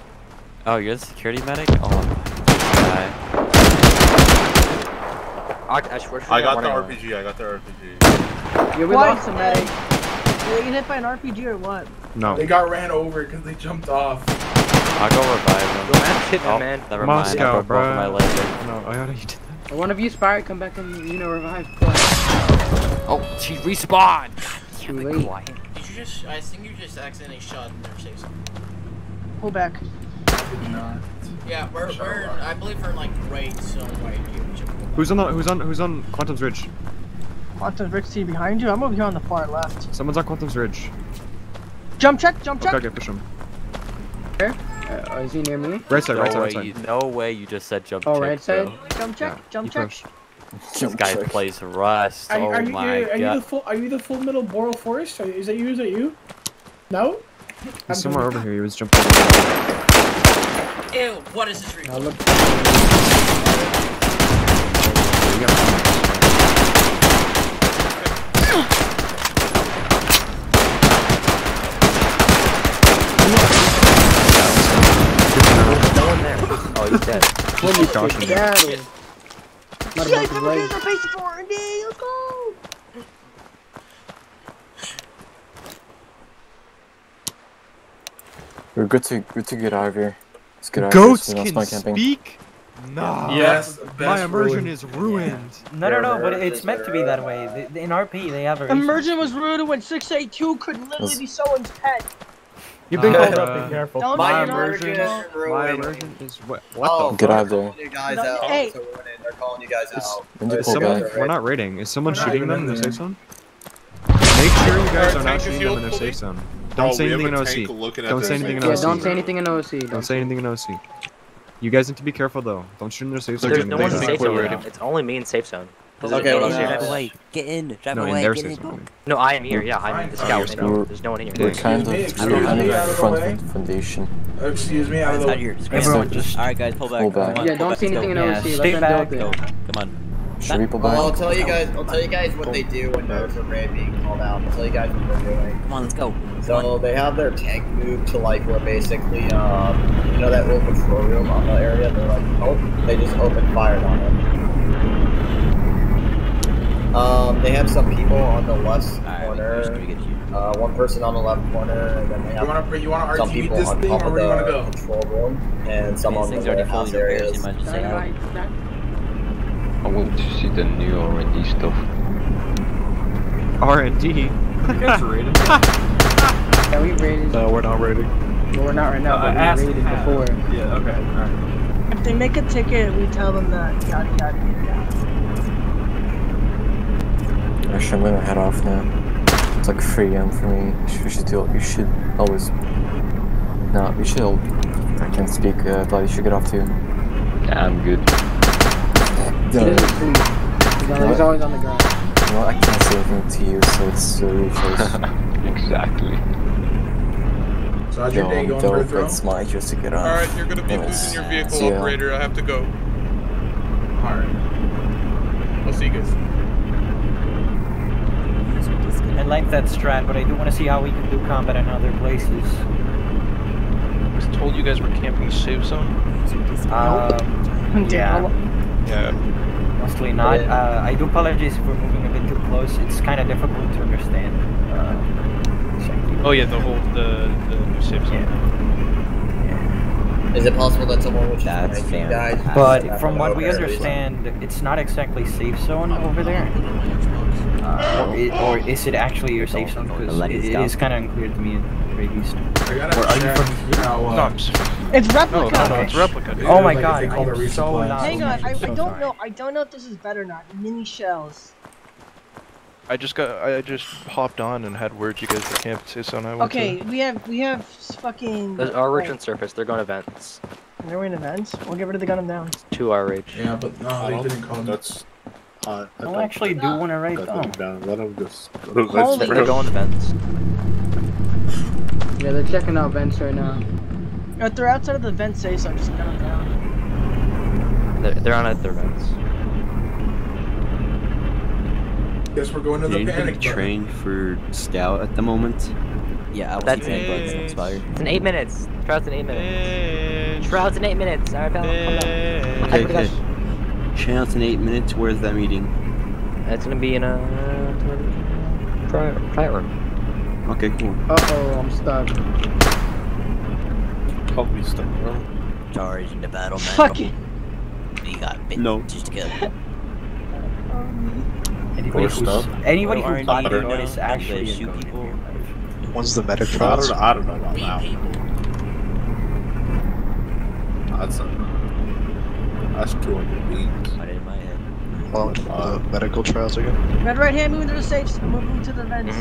[SPEAKER 2] Oh, you're the security medic? Oh, guy.
[SPEAKER 20] I, I, swear,
[SPEAKER 8] I got the RPG. I got the RPG.
[SPEAKER 9] Yeah, we
[SPEAKER 6] Why?
[SPEAKER 9] lost a medic.
[SPEAKER 6] Did they get hit by an RPG or what?
[SPEAKER 3] No.
[SPEAKER 8] They got ran over because they jumped off.
[SPEAKER 2] I'll go revive him.
[SPEAKER 20] Yo, man, shit,
[SPEAKER 2] oh,
[SPEAKER 20] man.
[SPEAKER 2] Never
[SPEAKER 3] Come on,
[SPEAKER 2] mind. I broke my
[SPEAKER 3] bro.
[SPEAKER 2] legs.
[SPEAKER 3] No, I already did that.
[SPEAKER 9] One of you, Spire, come back and, you know, revive.
[SPEAKER 2] Oh, she respawned!
[SPEAKER 9] Too late.
[SPEAKER 2] Quiet.
[SPEAKER 11] Did you just? I think you just accidentally shot in their safe zone.
[SPEAKER 6] Pull back.
[SPEAKER 8] Not.
[SPEAKER 11] Yeah, we're,
[SPEAKER 8] Shot
[SPEAKER 11] we're
[SPEAKER 8] alarm.
[SPEAKER 11] I believe we're in like right zone right here. We should pull back.
[SPEAKER 3] Who's on the? Who's on? Who's on Quantum's Ridge?
[SPEAKER 6] Quantum Rick T behind you. I'm over here on the far left.
[SPEAKER 3] Someone's on Quantum's Ridge.
[SPEAKER 6] Jump check. Jump check.
[SPEAKER 3] Okay, okay, push him.
[SPEAKER 9] Where? Uh, is he near me?
[SPEAKER 3] Right side,
[SPEAKER 2] No
[SPEAKER 3] right side,
[SPEAKER 2] way,
[SPEAKER 3] right side.
[SPEAKER 2] you, no way you just said jump
[SPEAKER 9] Oh,
[SPEAKER 2] check,
[SPEAKER 9] right side?
[SPEAKER 2] bro.
[SPEAKER 6] Jump check.
[SPEAKER 3] Yeah,
[SPEAKER 6] Jump
[SPEAKER 3] you
[SPEAKER 6] check.
[SPEAKER 3] Push.
[SPEAKER 2] This guy plays Rust.
[SPEAKER 1] Are, you-
[SPEAKER 2] oh
[SPEAKER 1] are you,
[SPEAKER 2] my
[SPEAKER 1] are you the full? Are you the full middle Boral Forest? Are- Is that you? Is that you? No.
[SPEAKER 3] He's somewhere over here. He was jumping.
[SPEAKER 11] Ew, what is this region?
[SPEAKER 20] Oh, he's dead.
[SPEAKER 9] Let me
[SPEAKER 3] Caution.
[SPEAKER 9] Take battle. Not
[SPEAKER 6] Yeah,
[SPEAKER 9] about to
[SPEAKER 6] Pepper
[SPEAKER 9] leg.
[SPEAKER 6] Games are facing for R&D. Let's go.
[SPEAKER 5] We're good to good to get out of here. Let's get out
[SPEAKER 3] Goats
[SPEAKER 5] of here. so
[SPEAKER 3] can
[SPEAKER 5] camping.
[SPEAKER 3] speak. Nah.
[SPEAKER 8] Yes,
[SPEAKER 3] my immersion
[SPEAKER 8] ruined.
[SPEAKER 3] is ruined.
[SPEAKER 18] No, no, no, but it's meant to be that way. In RP, they have a reason.
[SPEAKER 6] Immersion was ruined when 682 could literally be someone's pet.
[SPEAKER 4] You've been
[SPEAKER 3] Uh,
[SPEAKER 4] called up. Be careful.
[SPEAKER 6] Don't
[SPEAKER 3] My immersion.
[SPEAKER 6] don't do it.
[SPEAKER 3] My immersion is what? What
[SPEAKER 7] Oh,
[SPEAKER 3] the?
[SPEAKER 5] Get out of there.
[SPEAKER 7] Guys
[SPEAKER 6] No,
[SPEAKER 7] out.
[SPEAKER 6] hey.
[SPEAKER 7] So we're in. They're calling you guys out.
[SPEAKER 3] Is
[SPEAKER 5] pull
[SPEAKER 3] someone,
[SPEAKER 5] guy.
[SPEAKER 3] we're not raiding. Is someone
[SPEAKER 8] We're
[SPEAKER 3] shooting them in
[SPEAKER 8] in
[SPEAKER 3] their safe zone? Make sure you guys are not shooting them in their safe zone. Don't say anything in
[SPEAKER 8] a
[SPEAKER 3] OC.
[SPEAKER 8] tank
[SPEAKER 3] Don't say anything in
[SPEAKER 9] Yeah,
[SPEAKER 3] OC.
[SPEAKER 9] don't say anything in OC.
[SPEAKER 3] Don't say anything in OC. You guys need to be careful though. Don't shoot in their safe zone.
[SPEAKER 20] There's no one in safe
[SPEAKER 3] we're
[SPEAKER 20] zone. It's only me in safe zone. There's
[SPEAKER 7] Okay, well,
[SPEAKER 20] one here.
[SPEAKER 14] Drive away. Get in. Drive
[SPEAKER 3] No, in
[SPEAKER 14] away.
[SPEAKER 3] their
[SPEAKER 14] Get in.
[SPEAKER 3] zone.
[SPEAKER 20] No, I am here. Yeah, I'm the scout.
[SPEAKER 5] We're-
[SPEAKER 20] there's no one in here.
[SPEAKER 5] We're kind of
[SPEAKER 8] Excuse
[SPEAKER 5] we're
[SPEAKER 8] me,
[SPEAKER 5] kind
[SPEAKER 8] out of
[SPEAKER 5] of
[SPEAKER 8] the
[SPEAKER 5] front foundation.
[SPEAKER 8] Excuse me, out of the
[SPEAKER 14] out here.
[SPEAKER 5] Everyone
[SPEAKER 14] just. Alright, guys, pull back.
[SPEAKER 5] Pull back.
[SPEAKER 9] Yeah, don't
[SPEAKER 14] back.
[SPEAKER 9] anything in
[SPEAKER 14] go.
[SPEAKER 18] Yeah,
[SPEAKER 9] OC.
[SPEAKER 18] stay
[SPEAKER 9] Let them
[SPEAKER 18] back.
[SPEAKER 9] deal
[SPEAKER 14] Go.
[SPEAKER 9] with it.
[SPEAKER 14] Come on.
[SPEAKER 5] Should we pull
[SPEAKER 7] Well, I'll tell you guys. I'll tell you guys what they do when there's a raid being called out. I'll tell you guys what they're doing.
[SPEAKER 14] Come on, let's go.
[SPEAKER 7] So they have their tank moved to like where basically, um, you know that little control room on the area. They're like, oh, they just open fire on it. Um, they have some people on the left
[SPEAKER 14] Alright,
[SPEAKER 7] corner.
[SPEAKER 14] who's gonna get you?
[SPEAKER 7] Uh, one person on the left corner, and then they
[SPEAKER 8] You wanna you wanna
[SPEAKER 7] some people
[SPEAKER 8] this
[SPEAKER 7] on top of
[SPEAKER 8] where do you wanna
[SPEAKER 7] the
[SPEAKER 8] go?
[SPEAKER 7] control room, and some
[SPEAKER 14] These
[SPEAKER 7] on the
[SPEAKER 14] things already
[SPEAKER 7] warehouse
[SPEAKER 14] fully
[SPEAKER 7] areas.
[SPEAKER 14] You might just say out.
[SPEAKER 20] I want to see the new R&D stuff.
[SPEAKER 3] R and D. That's raided.
[SPEAKER 9] Yeah, we raided.
[SPEAKER 12] No, we're not raiding.
[SPEAKER 9] Well, we're not right now,
[SPEAKER 18] Uh,
[SPEAKER 9] but
[SPEAKER 18] ask
[SPEAKER 9] we raided
[SPEAKER 18] Pat.
[SPEAKER 9] before.
[SPEAKER 3] Yeah. Okay. Alright.
[SPEAKER 6] If they make a ticket, we tell them that yada yada yada.
[SPEAKER 5] Actually, I'm gonna head off now. It's like 3 a.m. for me. You should, do, you should always. No, you should. I can't speak, uh, but you should get off too.
[SPEAKER 20] Yeah, I'm good.
[SPEAKER 5] Yeah.
[SPEAKER 9] He's, always on the ground.
[SPEAKER 5] Well, I can't say anything to you, so it's really close.
[SPEAKER 20] exactly.
[SPEAKER 8] So how's your
[SPEAKER 5] Yo,
[SPEAKER 8] day
[SPEAKER 5] I'm
[SPEAKER 8] going,
[SPEAKER 5] dope,
[SPEAKER 8] Earth
[SPEAKER 5] it's my just to get off.
[SPEAKER 8] Alright, you're gonna be
[SPEAKER 5] Yes.
[SPEAKER 8] losing your vehicle, operator. I have to go. Alright. I'll see you guys.
[SPEAKER 18] I like that strat, but I do want to see how we can do combat in other places.
[SPEAKER 12] I was told you guys were camping safe zone.
[SPEAKER 18] Um, yeah,
[SPEAKER 12] Yeah.
[SPEAKER 18] mostly not. Uh, I do apologize if we're moving a bit too close. It's kind of difficult to understand. Uh, exactly.
[SPEAKER 12] Oh yeah, the whole the the new safe zone.
[SPEAKER 7] Is it possible that someone would just
[SPEAKER 14] That's
[SPEAKER 7] rank guys?
[SPEAKER 18] But from what we understand, it's not exactly safe zone over there. Uh, or, i or is it actually your safe zone? Because it,
[SPEAKER 14] it
[SPEAKER 18] it
[SPEAKER 14] stop.
[SPEAKER 18] is kind of unclear to me at the very least.
[SPEAKER 8] Gotta
[SPEAKER 3] Where are you from?
[SPEAKER 8] how, uh,
[SPEAKER 12] No, I'm
[SPEAKER 6] It's
[SPEAKER 12] no,
[SPEAKER 6] replica.
[SPEAKER 12] no, no, it's replica. Dude.
[SPEAKER 18] Oh my
[SPEAKER 8] like
[SPEAKER 18] god,
[SPEAKER 8] they call
[SPEAKER 18] I'm so loud.
[SPEAKER 6] Hang on, I, I don't
[SPEAKER 18] sorry.
[SPEAKER 6] know. I don't know if this is better or not. Mini shells.
[SPEAKER 12] I just got I just hopped on and had word you guys were camping safe zone. I went
[SPEAKER 6] Okay,
[SPEAKER 12] to.
[SPEAKER 6] we have we have fucking.
[SPEAKER 20] There's R Rage
[SPEAKER 6] like,
[SPEAKER 20] surface. They're going events.
[SPEAKER 6] They're in events. We'll get rid of the gun them down.
[SPEAKER 20] Two R Rage.
[SPEAKER 8] Yeah, but no, they didn't call me.
[SPEAKER 21] That's. Uh,
[SPEAKER 18] I actually do want to write
[SPEAKER 21] Let
[SPEAKER 18] down.
[SPEAKER 21] them down. Let them just.
[SPEAKER 6] Holy-
[SPEAKER 20] They're going events.
[SPEAKER 9] Yeah, they're checking out vents right now.
[SPEAKER 6] If they're outside of the vent safe zone, just gun them down.
[SPEAKER 20] They're, they're on at their vents.
[SPEAKER 8] Guess we're going to the
[SPEAKER 2] Anybody
[SPEAKER 8] panic button.
[SPEAKER 2] train for scout at the moment?
[SPEAKER 14] Yeah, I
[SPEAKER 20] That's
[SPEAKER 14] saying, but it's
[SPEAKER 12] it.
[SPEAKER 20] It's in eight minutes. Shroud's in eight minutes. Shroud's in eight minutes. Alright, pal. Calm down.
[SPEAKER 2] Okay, okay. Channel's in eight minutes. Where's that meeting?
[SPEAKER 20] It's gonna be in a private, private room.
[SPEAKER 2] Okay, cool.
[SPEAKER 9] Uh oh, I'm stuck.
[SPEAKER 21] Help me stuff, bro.
[SPEAKER 14] Charge into battle.
[SPEAKER 6] Fuck it.
[SPEAKER 14] We got bit
[SPEAKER 2] No.
[SPEAKER 14] just to kill.
[SPEAKER 18] Anybody
[SPEAKER 21] Forced
[SPEAKER 18] who's anybody
[SPEAKER 14] Or
[SPEAKER 18] who
[SPEAKER 14] R&D
[SPEAKER 18] thought
[SPEAKER 14] now,
[SPEAKER 18] that is actually a
[SPEAKER 14] shoot
[SPEAKER 18] goat
[SPEAKER 14] people.
[SPEAKER 18] in real.
[SPEAKER 12] One's the medic
[SPEAKER 21] I don't
[SPEAKER 12] trials.
[SPEAKER 21] know. I don't know about that.
[SPEAKER 14] people.
[SPEAKER 21] That's a. That's two hundred beats.
[SPEAKER 14] Right in my head.
[SPEAKER 12] Oh, the medical trials again.
[SPEAKER 6] Red right hand moving to the safes. Moving to the vents.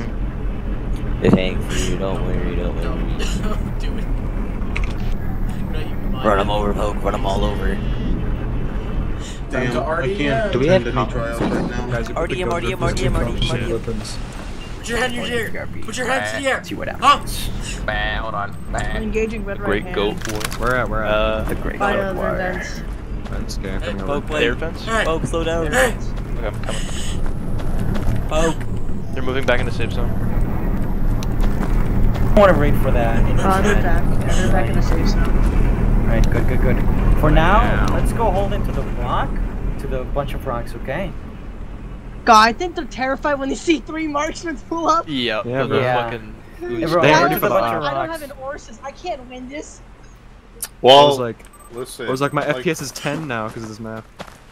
[SPEAKER 14] Thank you. Don't worry. Don't worry.
[SPEAKER 11] Don't do it. No, you.
[SPEAKER 14] Run them over, poke. Run them all over.
[SPEAKER 21] Damn,
[SPEAKER 1] to
[SPEAKER 21] I can't
[SPEAKER 1] Do we have
[SPEAKER 21] any trials right now.
[SPEAKER 3] Guys,
[SPEAKER 2] RDM, RDM, RDM, RDM, RDM.
[SPEAKER 11] Put your head in your ear. Put your head in the air.
[SPEAKER 18] See what
[SPEAKER 11] Huh?
[SPEAKER 10] Bah, hold on. Bah.
[SPEAKER 6] Engaging red right
[SPEAKER 12] Great
[SPEAKER 6] hand.
[SPEAKER 12] goat boy.
[SPEAKER 3] Where at? Where at?
[SPEAKER 12] Uh,
[SPEAKER 2] The great goat
[SPEAKER 6] the
[SPEAKER 2] war.
[SPEAKER 6] Vents.
[SPEAKER 3] That's okay. I'm coming
[SPEAKER 2] Poke,
[SPEAKER 3] over.
[SPEAKER 2] wait.
[SPEAKER 12] Air fence?
[SPEAKER 11] Hey.
[SPEAKER 2] Poke, slow down.
[SPEAKER 11] Hey.
[SPEAKER 12] Okay, I'm coming.
[SPEAKER 2] Poke.
[SPEAKER 12] They're moving back into safe zone.
[SPEAKER 18] I want to wait for that.
[SPEAKER 6] Uh, they're back. They're back in the safe zone.
[SPEAKER 18] Right, good, good, good. For now, let's go hold into the rock, to the bunch of rocks, okay?
[SPEAKER 6] God, I think they're terrified when they see three marksmen pull up.
[SPEAKER 12] Yeah,
[SPEAKER 3] Yeah,
[SPEAKER 12] the
[SPEAKER 3] bro.
[SPEAKER 18] Yeah.
[SPEAKER 12] fucking.
[SPEAKER 18] Everyone,
[SPEAKER 3] They
[SPEAKER 6] I
[SPEAKER 3] ready
[SPEAKER 6] don't
[SPEAKER 3] for the
[SPEAKER 6] have-
[SPEAKER 3] rock.
[SPEAKER 6] I don't have an Orsus. I can't win this.
[SPEAKER 3] I
[SPEAKER 21] Well,
[SPEAKER 3] was like,
[SPEAKER 21] listen.
[SPEAKER 3] I was like, my
[SPEAKER 21] like,
[SPEAKER 3] FPS is 10 now because of this map.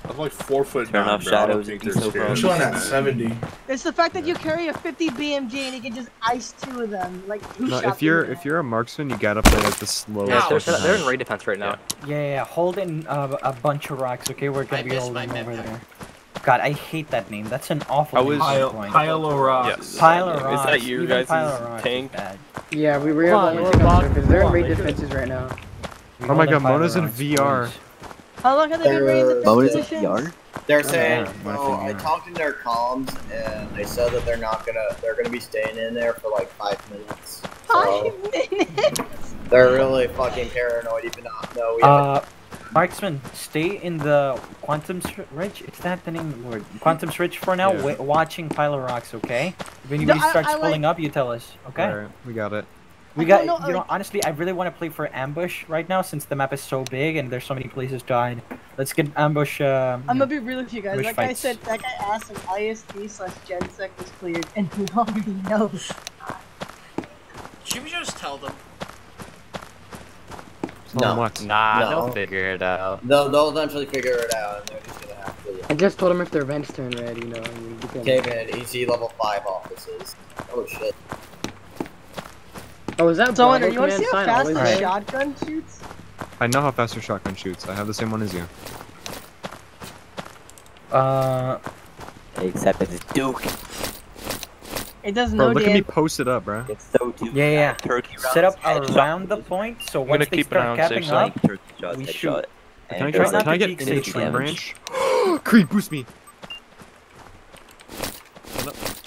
[SPEAKER 21] I'm like four foot
[SPEAKER 2] Turn
[SPEAKER 21] nine,
[SPEAKER 2] off
[SPEAKER 21] bro. I don't
[SPEAKER 2] shadows
[SPEAKER 21] think
[SPEAKER 2] and
[SPEAKER 21] they're
[SPEAKER 2] so
[SPEAKER 21] scared.
[SPEAKER 2] far.
[SPEAKER 21] of
[SPEAKER 8] Which one
[SPEAKER 21] this,
[SPEAKER 8] at 70?
[SPEAKER 6] It's the fact that you carry a 50 BMG and you can just ice two of them. Like, who
[SPEAKER 3] No,
[SPEAKER 6] shot
[SPEAKER 3] if you're if you're a marksman, you gotta play like the slow.
[SPEAKER 20] Yeah, they're, they're in raid defense right now.
[SPEAKER 18] Yeah, yeah, yeah. hold in uh, a bunch of rocks, okay? We're gonna
[SPEAKER 11] I
[SPEAKER 18] be holding over
[SPEAKER 11] med pack.
[SPEAKER 18] there. God, I hate that name. That's an awful
[SPEAKER 12] I
[SPEAKER 18] name
[SPEAKER 12] was-
[SPEAKER 18] for
[SPEAKER 10] Pile,
[SPEAKER 18] point.
[SPEAKER 10] pile of rocks.
[SPEAKER 12] Yes.
[SPEAKER 18] Pile of rocks.
[SPEAKER 12] Is that
[SPEAKER 18] you
[SPEAKER 12] guys'
[SPEAKER 18] pile of rocks is
[SPEAKER 12] tank?
[SPEAKER 9] Yeah, we were
[SPEAKER 18] Come
[SPEAKER 9] able
[SPEAKER 18] on,
[SPEAKER 9] to
[SPEAKER 18] we're
[SPEAKER 9] take them
[SPEAKER 18] rock-
[SPEAKER 9] because they're in
[SPEAKER 18] come
[SPEAKER 9] raid defenses right now.
[SPEAKER 18] We
[SPEAKER 3] Oh my god,
[SPEAKER 18] pile
[SPEAKER 3] Mona's in VR.
[SPEAKER 6] How long have they been raiding the
[SPEAKER 7] They're-
[SPEAKER 14] Mona's in? VR?
[SPEAKER 7] They're
[SPEAKER 18] Oh,
[SPEAKER 7] saying,
[SPEAKER 18] yeah,
[SPEAKER 7] oh, I talked in their comms and they said that they're not gonna, they're gonna be staying in there for like five minutes. So
[SPEAKER 6] Five minutes.
[SPEAKER 7] they're really fucking paranoid, even though we haven't
[SPEAKER 18] Uh, Marksman, stay in the Quantum Str- Ridge. Is that the name of the word? Quantum Ridge for now,
[SPEAKER 3] Yeah.
[SPEAKER 18] watching Pile of Rocks, okay? If
[SPEAKER 6] No,
[SPEAKER 18] anybody
[SPEAKER 6] I-
[SPEAKER 18] starts
[SPEAKER 6] I like-
[SPEAKER 18] pulling up, you tell us, okay?
[SPEAKER 3] Alright, we got it.
[SPEAKER 18] We got,
[SPEAKER 6] know,
[SPEAKER 18] you know,
[SPEAKER 6] like-
[SPEAKER 18] honestly, I really want to play for ambush right now since the map is so big and there's so many places to hide. Let's get ambush. Uh,
[SPEAKER 6] I'm gonna be real with you guys.
[SPEAKER 18] Which
[SPEAKER 6] Like I said, that guy asked if ISD slash GenSec was cleared, and he already knows.
[SPEAKER 11] Should we just tell them?
[SPEAKER 3] Tell 'em
[SPEAKER 7] No.
[SPEAKER 3] what?
[SPEAKER 20] Nah,
[SPEAKER 7] No.
[SPEAKER 20] they'll figure it out.
[SPEAKER 7] They'll, they'll eventually figure it out, and they're just gonna have to.
[SPEAKER 9] I just told them if their vents turn red, you know. you get them-
[SPEAKER 7] Okay, man, easy level five offices. Oh shit.
[SPEAKER 9] Oh, is that
[SPEAKER 6] So,
[SPEAKER 9] Bravo
[SPEAKER 6] you want to
[SPEAKER 9] command
[SPEAKER 6] see how
[SPEAKER 9] sign
[SPEAKER 6] fast
[SPEAKER 9] always
[SPEAKER 6] the
[SPEAKER 9] red?
[SPEAKER 6] shotgun shoots?
[SPEAKER 3] I know how fast your shotgun shoots. I have the same one as you.
[SPEAKER 18] uh,
[SPEAKER 14] Except it's Duke.
[SPEAKER 6] It does
[SPEAKER 3] Bro,
[SPEAKER 6] no
[SPEAKER 3] look at me post it up, bro.
[SPEAKER 14] It's so Duke.
[SPEAKER 18] yeah, yeah.
[SPEAKER 14] Turkey rounds.
[SPEAKER 18] Set up around the point, so
[SPEAKER 12] gonna
[SPEAKER 18] once they
[SPEAKER 12] keep
[SPEAKER 18] start capping
[SPEAKER 12] safe
[SPEAKER 18] up,
[SPEAKER 14] Turkey shots,
[SPEAKER 18] we
[SPEAKER 14] headshot.
[SPEAKER 18] shoot.
[SPEAKER 3] Can I
[SPEAKER 18] Try
[SPEAKER 3] get, can I get
[SPEAKER 18] take
[SPEAKER 3] a tree
[SPEAKER 18] damage.
[SPEAKER 3] branch? Creep, boost me.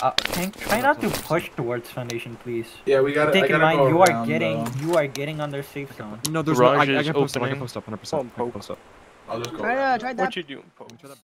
[SPEAKER 18] Uh, Tank, try not to push towards Foundation, please.
[SPEAKER 8] Yeah, we gotta. I
[SPEAKER 18] Take in
[SPEAKER 8] gotta
[SPEAKER 18] mind,
[SPEAKER 8] go
[SPEAKER 18] you are getting,
[SPEAKER 8] though.
[SPEAKER 18] you are getting on their safe zone.
[SPEAKER 3] No, there's no. I, I can
[SPEAKER 12] is
[SPEAKER 3] post up. I can post up 100%. I can post up.
[SPEAKER 21] I'll just go.
[SPEAKER 6] Try, uh, try that.
[SPEAKER 12] What you doing, Poe?